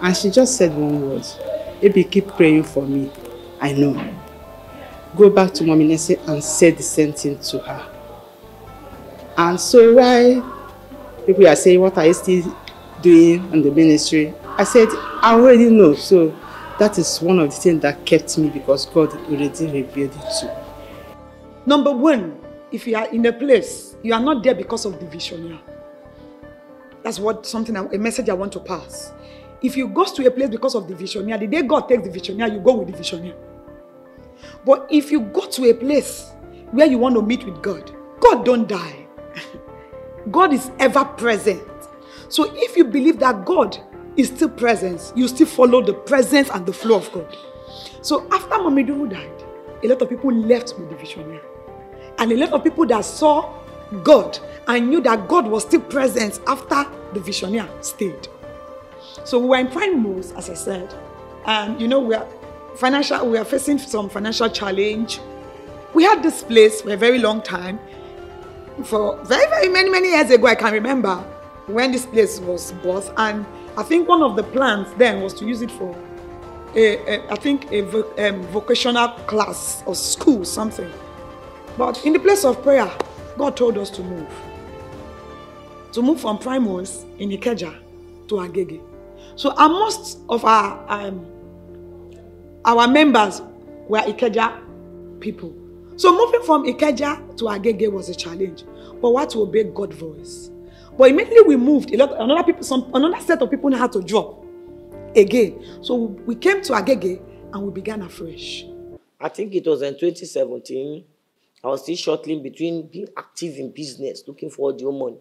And she just said one word. Maybe keep praying for me. I know. Go back to Mommy Nelson and say the same thing to her. And so why people are saying, what are you still doing in the ministry? I said, I already know. So that is one of the things that kept me because God already revealed it to me. Number one, if you are in a place, you are not there because of the visionaire. That's what something, a message I want to pass. If you go to a place because of the visionaire, the day God takes the visionaire, you go with the visionaire. But if you go to a place where you want to meet with God, God don't die. God is ever present. So if you believe that God is still present, you still follow the presence and the flow of God. So after Mommy Duru died, a lot of people left with the visionaire. And a lot of people that saw God and knew that God was still present after the visionaire stayed. So we were in prime moves, as I said, and you know we are financial. We are facing some financial challenge. We had this place for a very long time. For very very many many years ago, I can remember when this place was bought, and I think one of the plans then was to use it for a, a I think a vo um, vocational class or school something. But in the place of prayer, God told us to move. To move from Primos in Ikeja to Agege. So most of our um, our members were Ikeja people. So moving from Ikeja to Agege was a challenge. But what to obey God's voice. But immediately we moved, a lot another people, some another set of people had to drop again. So we came to Agege and we began afresh. I think it was in 2017. I was still shuttling between being active in business, looking for your money.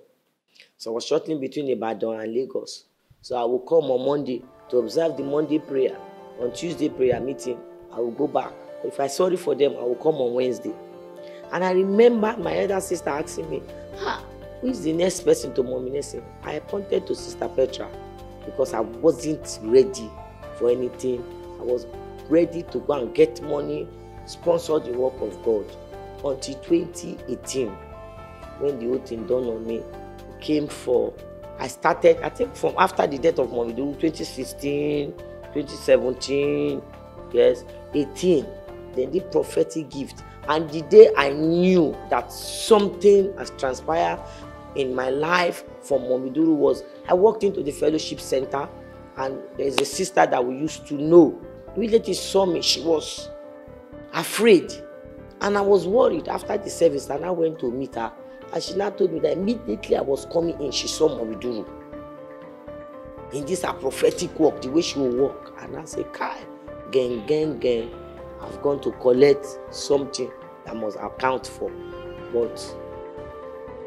So I was shuttling between Ibadan and Lagos. So I would come on Monday to observe the Monday prayer. On Tuesday prayer meeting, I will go back. If I sorry for them, I will come on Wednesday. And I remember my elder sister asking me, ah, who is the next person to Mommy Nelson? I pointed to Sister Petra because I wasn't ready for anything. I was ready to go and get money, sponsor the work of God. Until 2018, when the whole thing dawned on me, came for I started, I think from after the death of Mommy 2016, 2017, yes, 18, then the prophetic gift. And the day I knew that something has transpired, in my life from Mommy Duru was I walked into the fellowship center and there's a sister that we used to know. Immediately saw me, she was afraid. And I was worried after the service and I went to meet her. And she now told me that immediately I was coming in, she saw Mommy Duru. In this her prophetic work, the way she will walk. And I said, Kai, gang, gang, gang. I've gone to collect something that must account for. But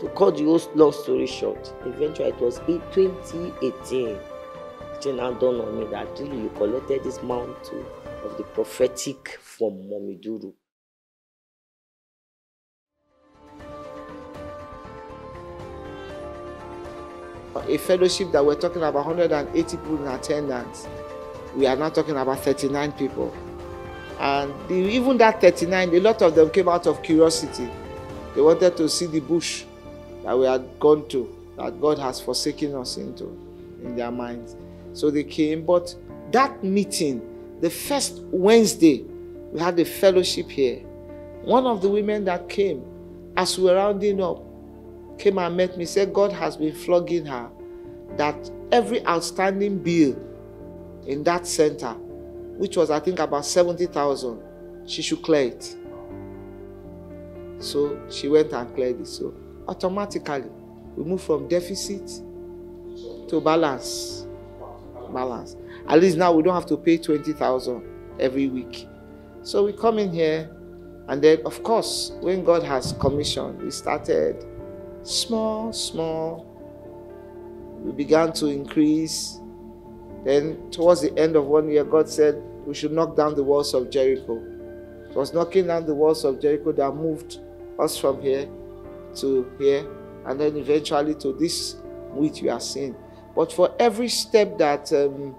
to cut the whole long story short, eventually it was in 2018. It now dawned on me that really you collected this mantle of the prophetic from Momiduru. A fellowship that we're talking about 180 people in attendance, we are now talking about 39 people. And the, even that 39, a lot of them came out of curiosity. They wanted to see the bush that we had gone to, that God has forsaken us into in their minds. So they came. But that meeting, the first Wednesday, we had a fellowship here. One of the women that came, as we were rounding up, came and met me, said God has been flogging her, that every outstanding bill in that center, which was I think about 70,000, she should clear it. So she went and cleared it. So automatically, we moved from deficit to balance. Balance. At least now we don't have to pay 20,000 every week. So we come in here, and then, of course, when God has commissioned, we started small, small. We began to increase. Then, towards the end of one year, God said we should knock down the walls of Jericho. It was knocking down the walls of Jericho that moved us from here to here, and then eventually to this which we are seeing. But for every step that um,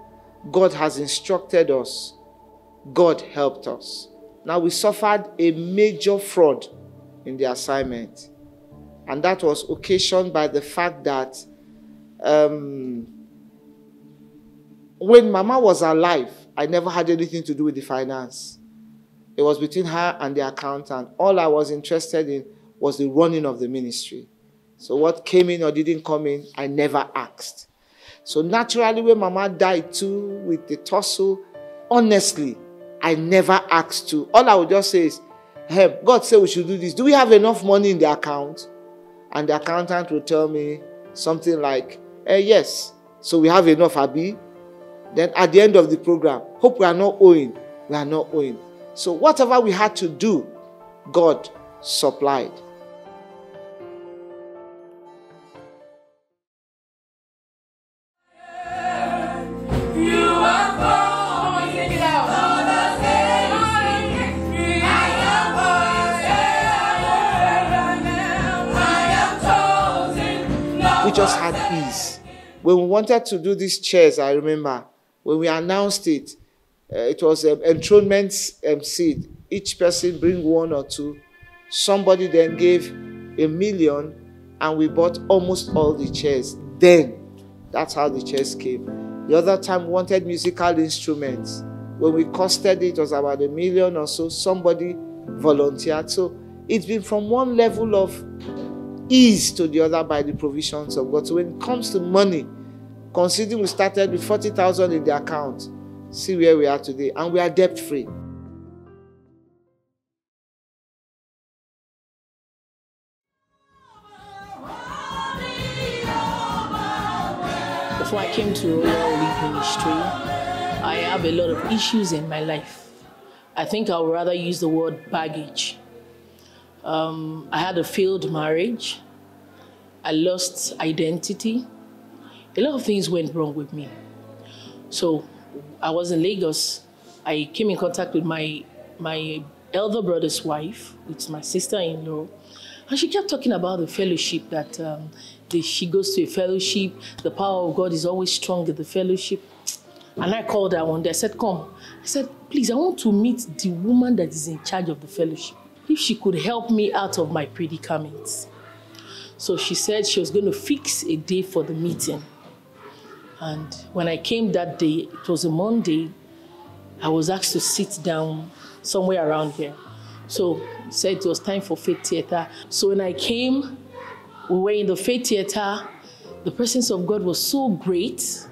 God has instructed us, God helped us. Now we suffered a major fraud in the assignment, and that was occasioned by the fact that um, when Mama was alive, I never had anything to do with the finance. It was between her and the accountant. All I was interested in was the running of the ministry. So what came in or didn't come in, I never asked. So naturally, when Mama died too with the tussle, honestly, I never asked to. All I would just say is, hey, God said we should do this. Do we have enough money in the account? And the accountant will tell me something like, eh, yes. So we have enough, Abi. Then at the end of the program, hope we are not owing. We are not owing. So whatever we had to do, God supplied. When we wanted to do these chairs, I remember when we announced it, uh, it was an enthronement um, seed. Each person bring one or two. Somebody then gave a million, and we bought almost all the chairs. Then, that's how the chairs came. The other time, we wanted musical instruments. When we costed it, it was about a million or so. Somebody volunteered. So it's been from one level of ease to the other by the provisions of God. So when it comes to money, considering we started with 40,000 in the account, see where we are today, and we are debt free. Before I came to Royal Olive Ministry, I have a lot of issues in my life. I think I would rather use the word baggage. Um, I had a failed marriage. I lost identity. A lot of things went wrong with me. So I was in Lagos. I came in contact with my my elder brother's wife, which is my sister-in-law, and she kept talking about the fellowship that um, the, she goes to a fellowship. The power of God is always strong in the fellowship. And I called her one day. I said, "Come." I said, "Please, I want to meet the woman that is in charge of the fellowship. If she could help me out of my predicament." So she said she was going to fix a day for the meeting. And when I came that day, it was a Monday, I was asked to sit down somewhere around here. So said it was time for faith theater. So when I came, We were in the faith theater. The presence of God was so great.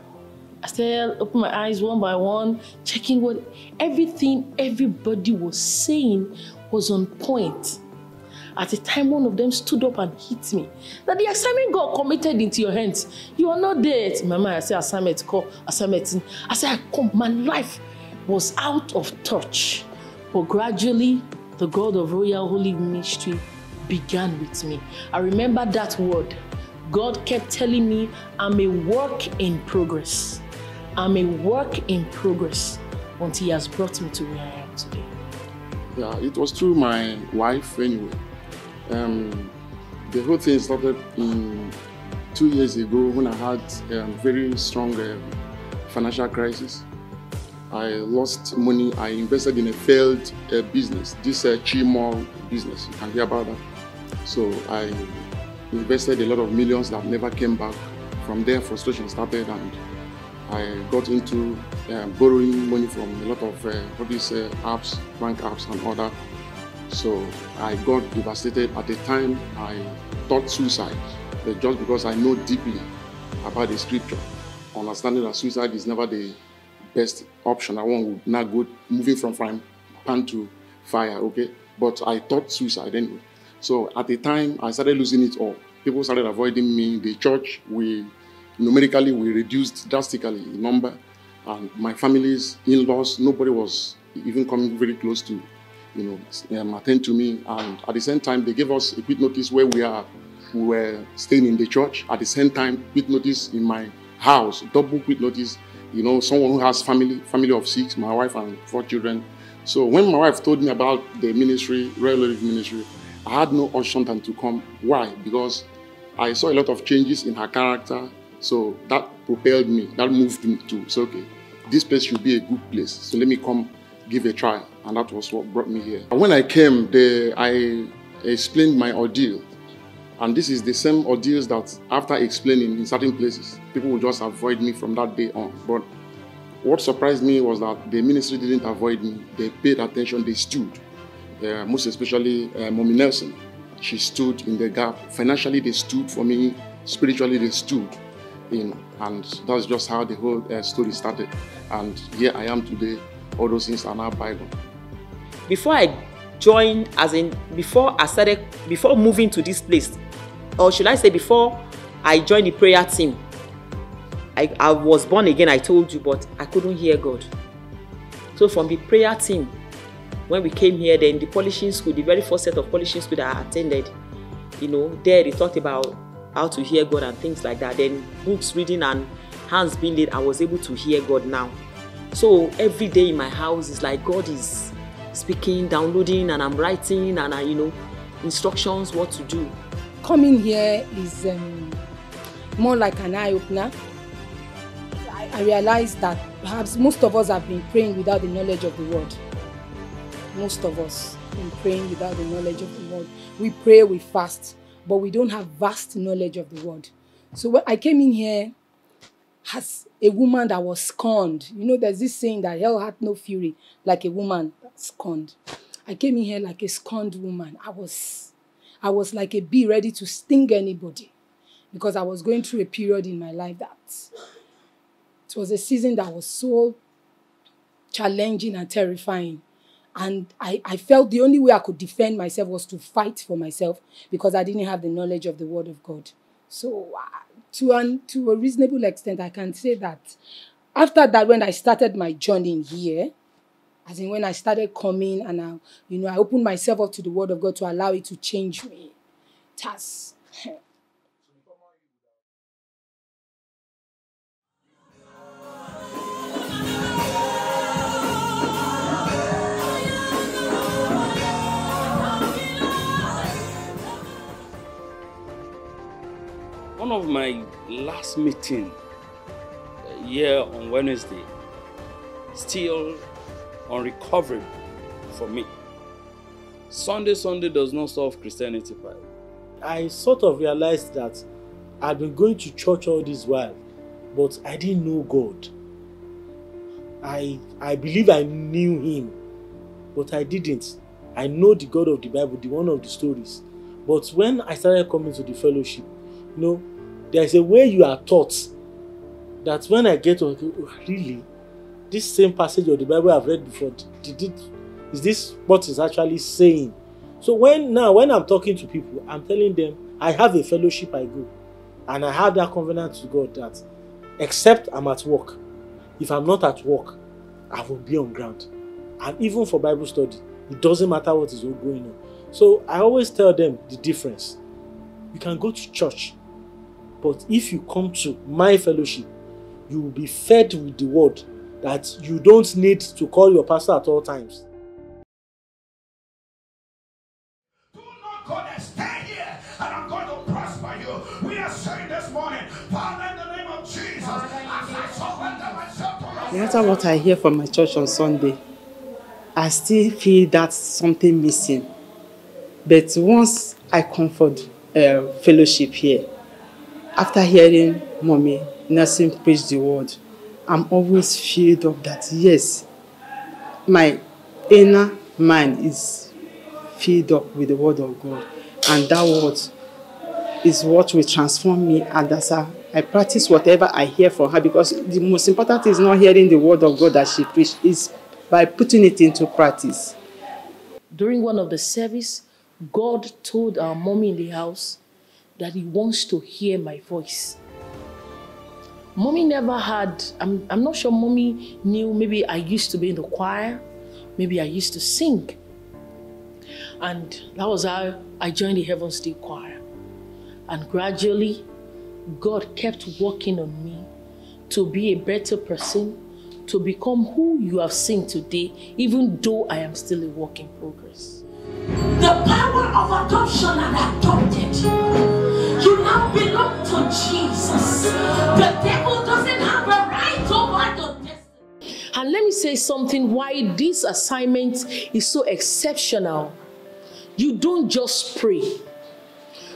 I started open my eyes one by one, checking what everything everybody was saying was on point. At a time, one of them stood up and hit me. That the assignment God committed into your hands, you are not there. Mama, I said assignment, call assignment. I said, I come, my life was out of touch. But gradually, the God of Royal Olive Ministry began with me. I remember that word. God kept telling me, I'm a work in progress. I'm a work in progress until He has brought me to where I am today. Yeah, it was through my wife anyway. Um, the whole thing started in two years ago when I had a um, very strong uh, financial crisis. I lost money. I invested in a failed uh, business, this uh, Chimol business. You can hear about that. So I invested a lot of millions that never came back. From there, frustration started, and I got into uh, borrowing money from a lot of uh, all these uh, apps, bank apps, and other. So I got devastated. At the time, I thought suicide, but just because I know deeply about the scripture, understanding that suicide is never the best option. I want not go moving from frying pan to fire, okay? But I thought suicide anyway. So at the time, I started losing it all. People started avoiding me. The church, we numerically we reduced drastically in number, and my family's in-laws, nobody was even coming very close to, you know, um, attend to me. And at the same time, they gave us a quick notice where we are. We were staying in the church. At the same time, quick notice in my house, double quick notice you know, someone who has family, family of six, my wife and four children. So when my wife told me about the ministry, Royal Olive ministry, I had no option than to come. Why? Because I saw a lot of changes in her character. So that propelled me, that moved me to say, okay, this place should be a good place. So let me come give a try. And that was what brought me here. When I came, the, I explained my ordeal. And this is the same ordeals that after explaining in certain places, people will just avoid me from that day on. But what surprised me was that the ministry didn't avoid me. They paid attention, they stood. Uh, most especially uh, Mommy Nelson. She stood in the gap. Financially, they stood for me. Spiritually, they stood. Know, and that's just how the whole uh, story started. And here I am today. All those things are now bygone. Before I joined, as in before I started, before moving to this place, or should I say before I joined the prayer team, I, I was born again, I told you, but I couldn't hear God. So from the prayer team, when we came here, then the polishing school, the very first set of polishing school that I attended, you know, there they talked about how to hear God and things like that. Then books reading and hands being laid, I was able to hear God now. So every day in my house is like God is speaking, downloading, and I'm writing, and I, you know, instructions what to do. Coming here is um, more like an eye opener. I, I realized that perhaps most of us have been praying without the knowledge of the word. Most of us been praying without the knowledge of the word. We pray, we fast, but we don't have vast knowledge of the word. So when I came in here as a woman that was scorned, you know, there's this saying that hell had no fury like a woman scorned. I came in here like a scorned woman. I was, I was like a bee ready to sting anybody because I was going through a period in my life that it was a season that was so challenging and terrifying. And I, I felt the only way I could defend myself was to fight for myself because I didn't have the knowledge of the Word of God. So, uh, to, an, to a reasonable extent, I can say that after that, when I started my journey here, as in when I started coming and I, you know, I opened myself up to the Word of God to allow it to change me. It my last meeting uh, here on Wednesday, still on recovery for me. Sunday, Sunday does not solve Christianity part. I sort of realized that I'd been going to church all this while, but I didn't know God. I I believe I knew Him, but I didn't. I know the God of the Bible, the one of the stories, But when I started coming to the fellowship, you know, there's a way you are taught that when I get to oh, really, this same passage of the Bible I've read before, did it is this what is actually saying? So when now when I'm talking to people, I'm telling them I have a fellowship I go, and I have that covenant to God that except I'm at work, if I'm not at work, I will be on ground. And even for Bible study, it doesn't matter what is going on. So I always tell them the difference. You can go to church, but if you come to my fellowship, you will be fed with the word that you don't need to call your pastor at all times. Do not go and stay here, and I'm going to prosper you. We are saying this morning. Father in the name of Jesus. No matter what I hear from my church on Sunday, I still feel that something missing. But once I comfort uh, fellowship here, after hearing mommy nursing preach the word, I'm always filled of that. Yes, my inner mind is filled up with the word of God, and that word is what will transform me, and that's how I practice whatever I hear from her because the most important is not hearing the word of God that she preached, is by putting it into practice. During one of the service, God told our mommy in the house that he wants to hear my voice. Mommy never had, I'm, I'm not sure mommy knew, maybe I used to be in the choir, maybe I used to sing. And that was how I joined the Heaven's Still Choir. And gradually, God kept working on me to be a better person, to become who you have seen today, even though I am still a work in progress. The power of adoption and adopted belong to Jesus. The devil doesn't have a right over your destiny. And let me say something why this assignment is so exceptional. You don't just pray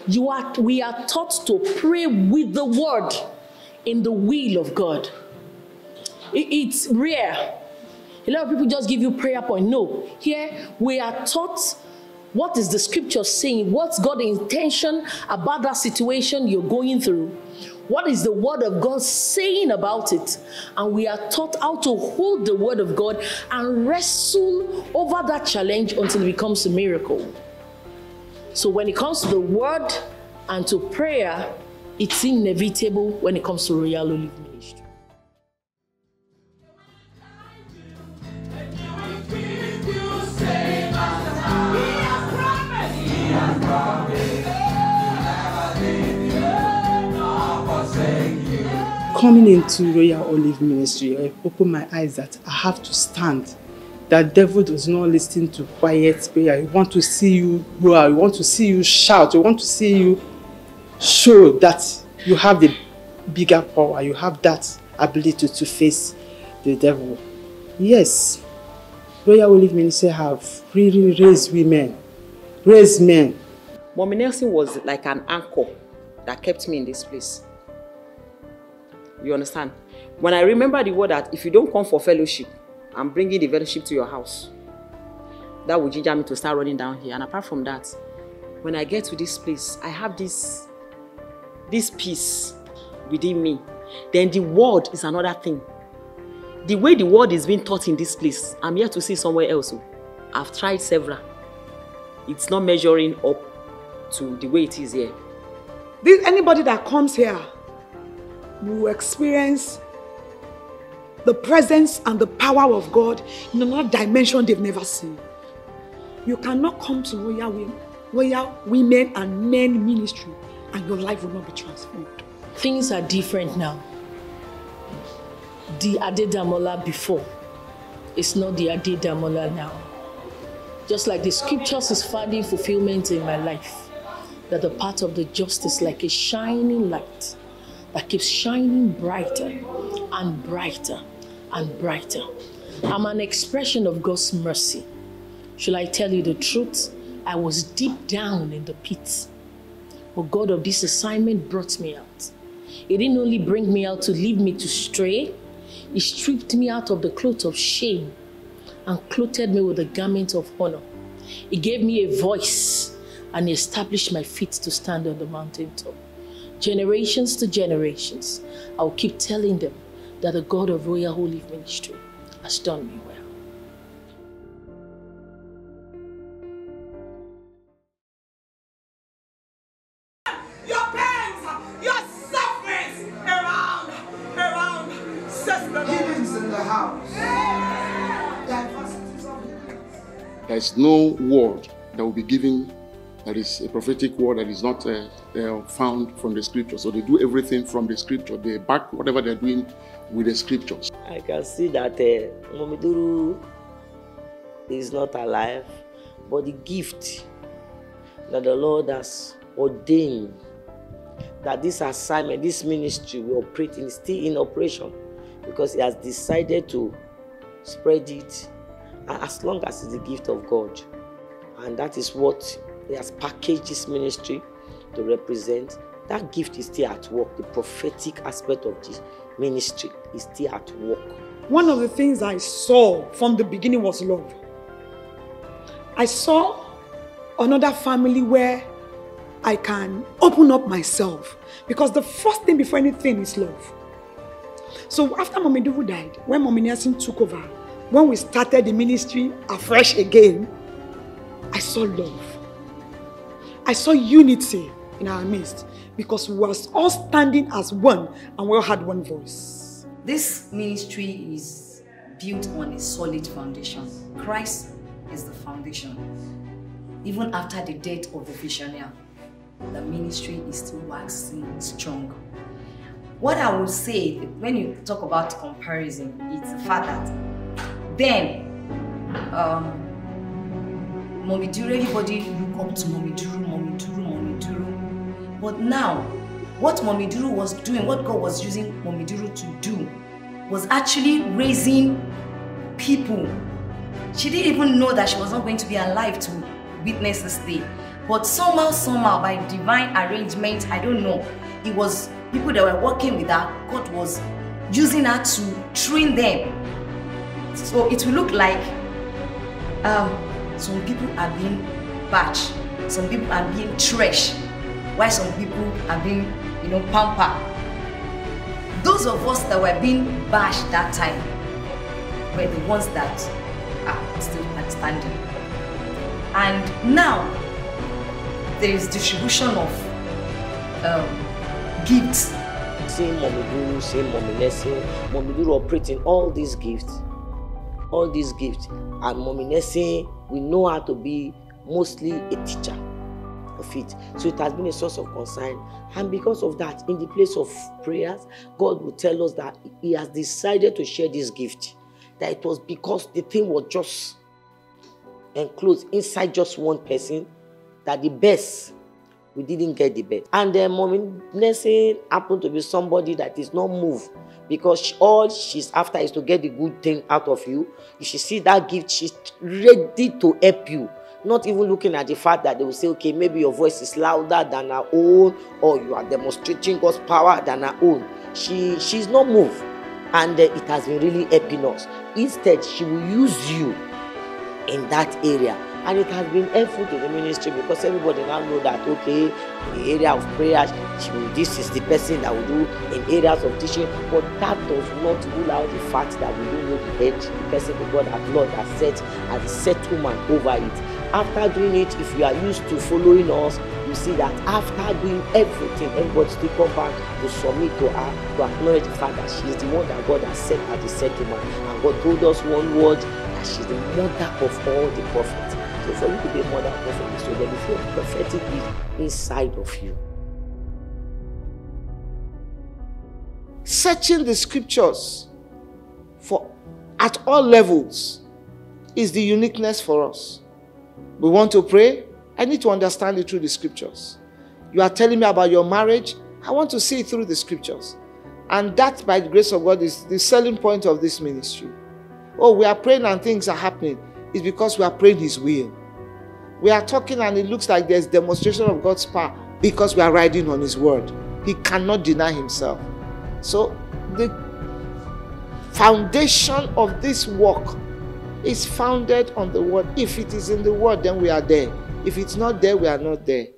you are, we are taught to pray with the word in the will of God. It, it's rare. A lot of people just give you prayer point. No, here we are taught what is the scripture saying? What's God's intention about that situation you're going through? What is the word of God saying about it? And we are taught how to hold the word of God and wrestle over that challenge until it becomes a miracle. So when it comes to the word and to prayer, it's inevitable when it comes to Royal Olive Ministry. Coming into Royal Olive Ministry, I opened my eyes that I have to stand that devil does not listen to quiet prayer. He want to see you roar. He want to see you shout. He want to see you show that you have the bigger power. You have that ability to face the devil. Yes, Royal Olive Ministry have really raised women, raised men. Mommy Nelson was like an anchor that kept me in this place. You understand? When I remember the word that if you don't come for fellowship, I'm bringing the fellowship to your house. That would ginger me to start running down here. And apart from that, when I get to this place, I have this, this peace within me. Then the word is another thing. The way the word is being taught in this place, I'm here to see somewhere else. Oh. I've tried several. It's not measuring up to the way it is here. This, anybody that comes here will experience the presence and the power of God in another dimension they've never seen. You cannot come to royal women, royal women and men ministry and your life will not be transformed. Things are different now. The Adedamola before is not the Adedamola now. Just like the scriptures is finding fulfillment in my life, that the path of the just is like a shining light that keeps shining brighter and brighter and brighter. I'm an expression of God's mercy. Shall I tell you the truth? I was deep down in the pit. But God of this assignment brought me out. He didn't only bring me out to leave me to stray, He stripped me out of the cloth of shame and clothed me with the garment of honor. He gave me a voice and He established my feet to stand on the mountaintop. Generations to generations, I will keep telling them that the God of Royal Olive Ministry has done me well. Your pains, your sufferings around, around, says the in the house. There is no word that will be given that is a prophetic word that is not uh, uh, found from the scripture. So they do everything from the scripture. They back whatever they're doing with the scriptures. I can see that uh, Mommy Duru is not alive, but the gift that the Lord has ordained that this assignment, this ministry will operate in still in operation because He has decided to spread it as long as it's the gift of God. And that is what He has packaged this ministry to represent. That gift is still at work. The prophetic aspect of this ministry is still at work. One of the things I saw from the beginning was love. I saw another family where I can open up myself because the first thing before anything is love. So after Mommy Duru died, when Mommy Nelson took over, when we started the ministry afresh again, I saw love. I saw unity in our midst because we were all standing as one and we all had one voice. This ministry is built on a solid foundation. Christ is the foundation. Even after the death of the visionary, the ministry is still waxing strong. What I would say when you talk about comparison, it's the fact that then um, Mommy Duru, everybody look up to Mommy But now, what Mommy Duru was doing, what God was using Mommy Duru to do, was actually raising people. She didn't even know that she was not going to be alive to witness this day. But somehow, somehow, by divine arrangement, I don't know, it was people that were working with her, God was using her to train them. So it will look like um, some people are being batched, some people are being trashed, while some people are being, you know, pampered. Those of us that were being bashed that time were the ones that are still standing. And now there is distribution of um, gifts. Seeing Mommy Duru, seeing Mommy Nessie, Mommy Duru operating all these gifts, all these gifts, and Mommy Nessie, we know how to be mostly a teacher of it. So it has been a source of concern. And because of that, in the place of prayers, God will tell us that He has decided to share this gift. That it was because the thing was just enclosed inside just one person that the best we didn't get the best. And then Mommy Nessie happened to be somebody that is not moved because she, all she's after is to get the good thing out of you. You should see that gift, she's ready to help you. Not even looking at the fact that they will say, okay, maybe your voice is louder than her own, or you are demonstrating God's power than her own. She she's not moved, and uh, it has been really helping us. Instead, she will use you in that area and it has been helpful to the ministry because everybody now know that okay in the area of prayer she will, this is the person that will do in areas of teaching but that does not rule out the fact that we don't know the head the person the god has lord has set as a settlement over it after doing it if you are used to following us you see that after doing everything everybody still come back to submit to her to acknowledge the fact that she is the one that god has set as the settlement and god told us one word that she is the mother of all the prophets. So for you to be a mother of prophets so there be a prophetic gift inside of you. Searching the scriptures for at all levels is the uniqueness for us. We want to pray. I need to understand it through the scriptures. You are telling me about your marriage. I want to see it through the scriptures. And that, by the grace of God, is the selling point of this ministry. Oh, we are praying and things are happening. It's because we are praying His will. We are talking and it looks like there's demonstration of God's power because we are riding on His word. He cannot deny Himself. So, the foundation of this work is founded on the word. If it is in the word, then we are there. If it's not there, we are not there.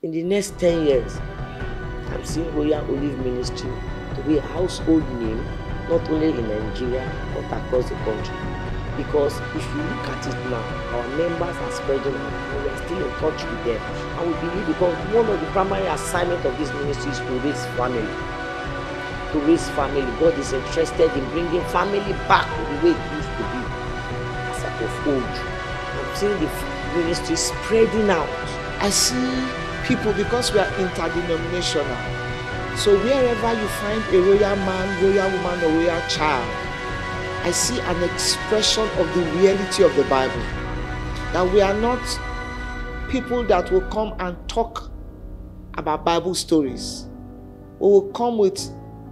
In the next 10 years, Seeing Royal Olive Ministry to be a household name, not only in Nigeria, but across the country. Because if you look at it now, our members are spreading out and we are still in touch with them. And we believe because one of the primary assignment of this ministry is to raise family. To raise family. God is interested in bringing family back to the way it used to be as of old. I'm seeing the ministry spreading out. I see people because we are interdenominational. So wherever you find a royal man, royal woman, or royal child, I see an expression of the reality of the Bible. That we are not people that will come and talk about Bible stories. We will come with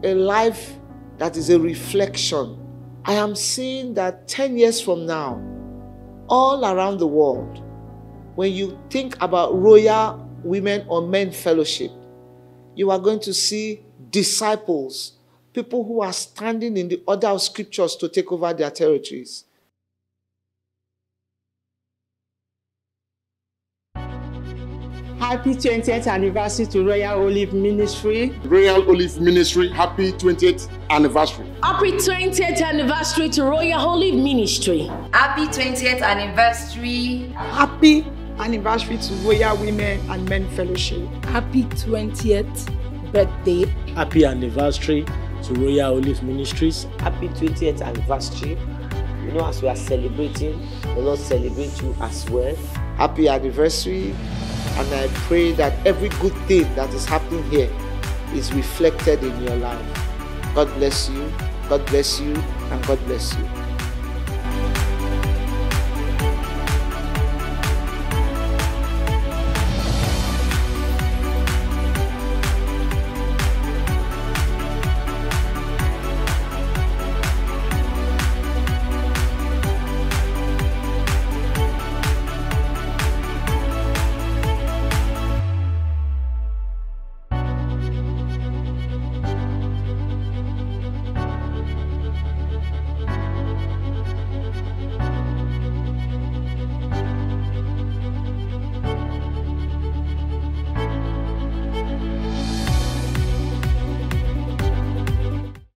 a life that is a reflection. I am seeing that 10 years from now, all around the world, when you think about royal women or men fellowship, you are going to see disciples, people who are standing in the order of scriptures to take over their territories. Happy 20th anniversary to Royal Olive Ministry. Royal Olive Ministry, happy 20th anniversary. Happy 20th anniversary to Royal Olive Ministry. Happy 20th anniversary. Happy anniversary to Royal Women and Men Fellowship. Happy 20th birthday. Happy anniversary to Royal Olive Ministries. Happy 20th anniversary. You know, as we are celebrating, the Lord celebrate you as well. Happy anniversary. And I pray that every good thing that is happening here is reflected in your life. God bless you. God bless you. And God bless you.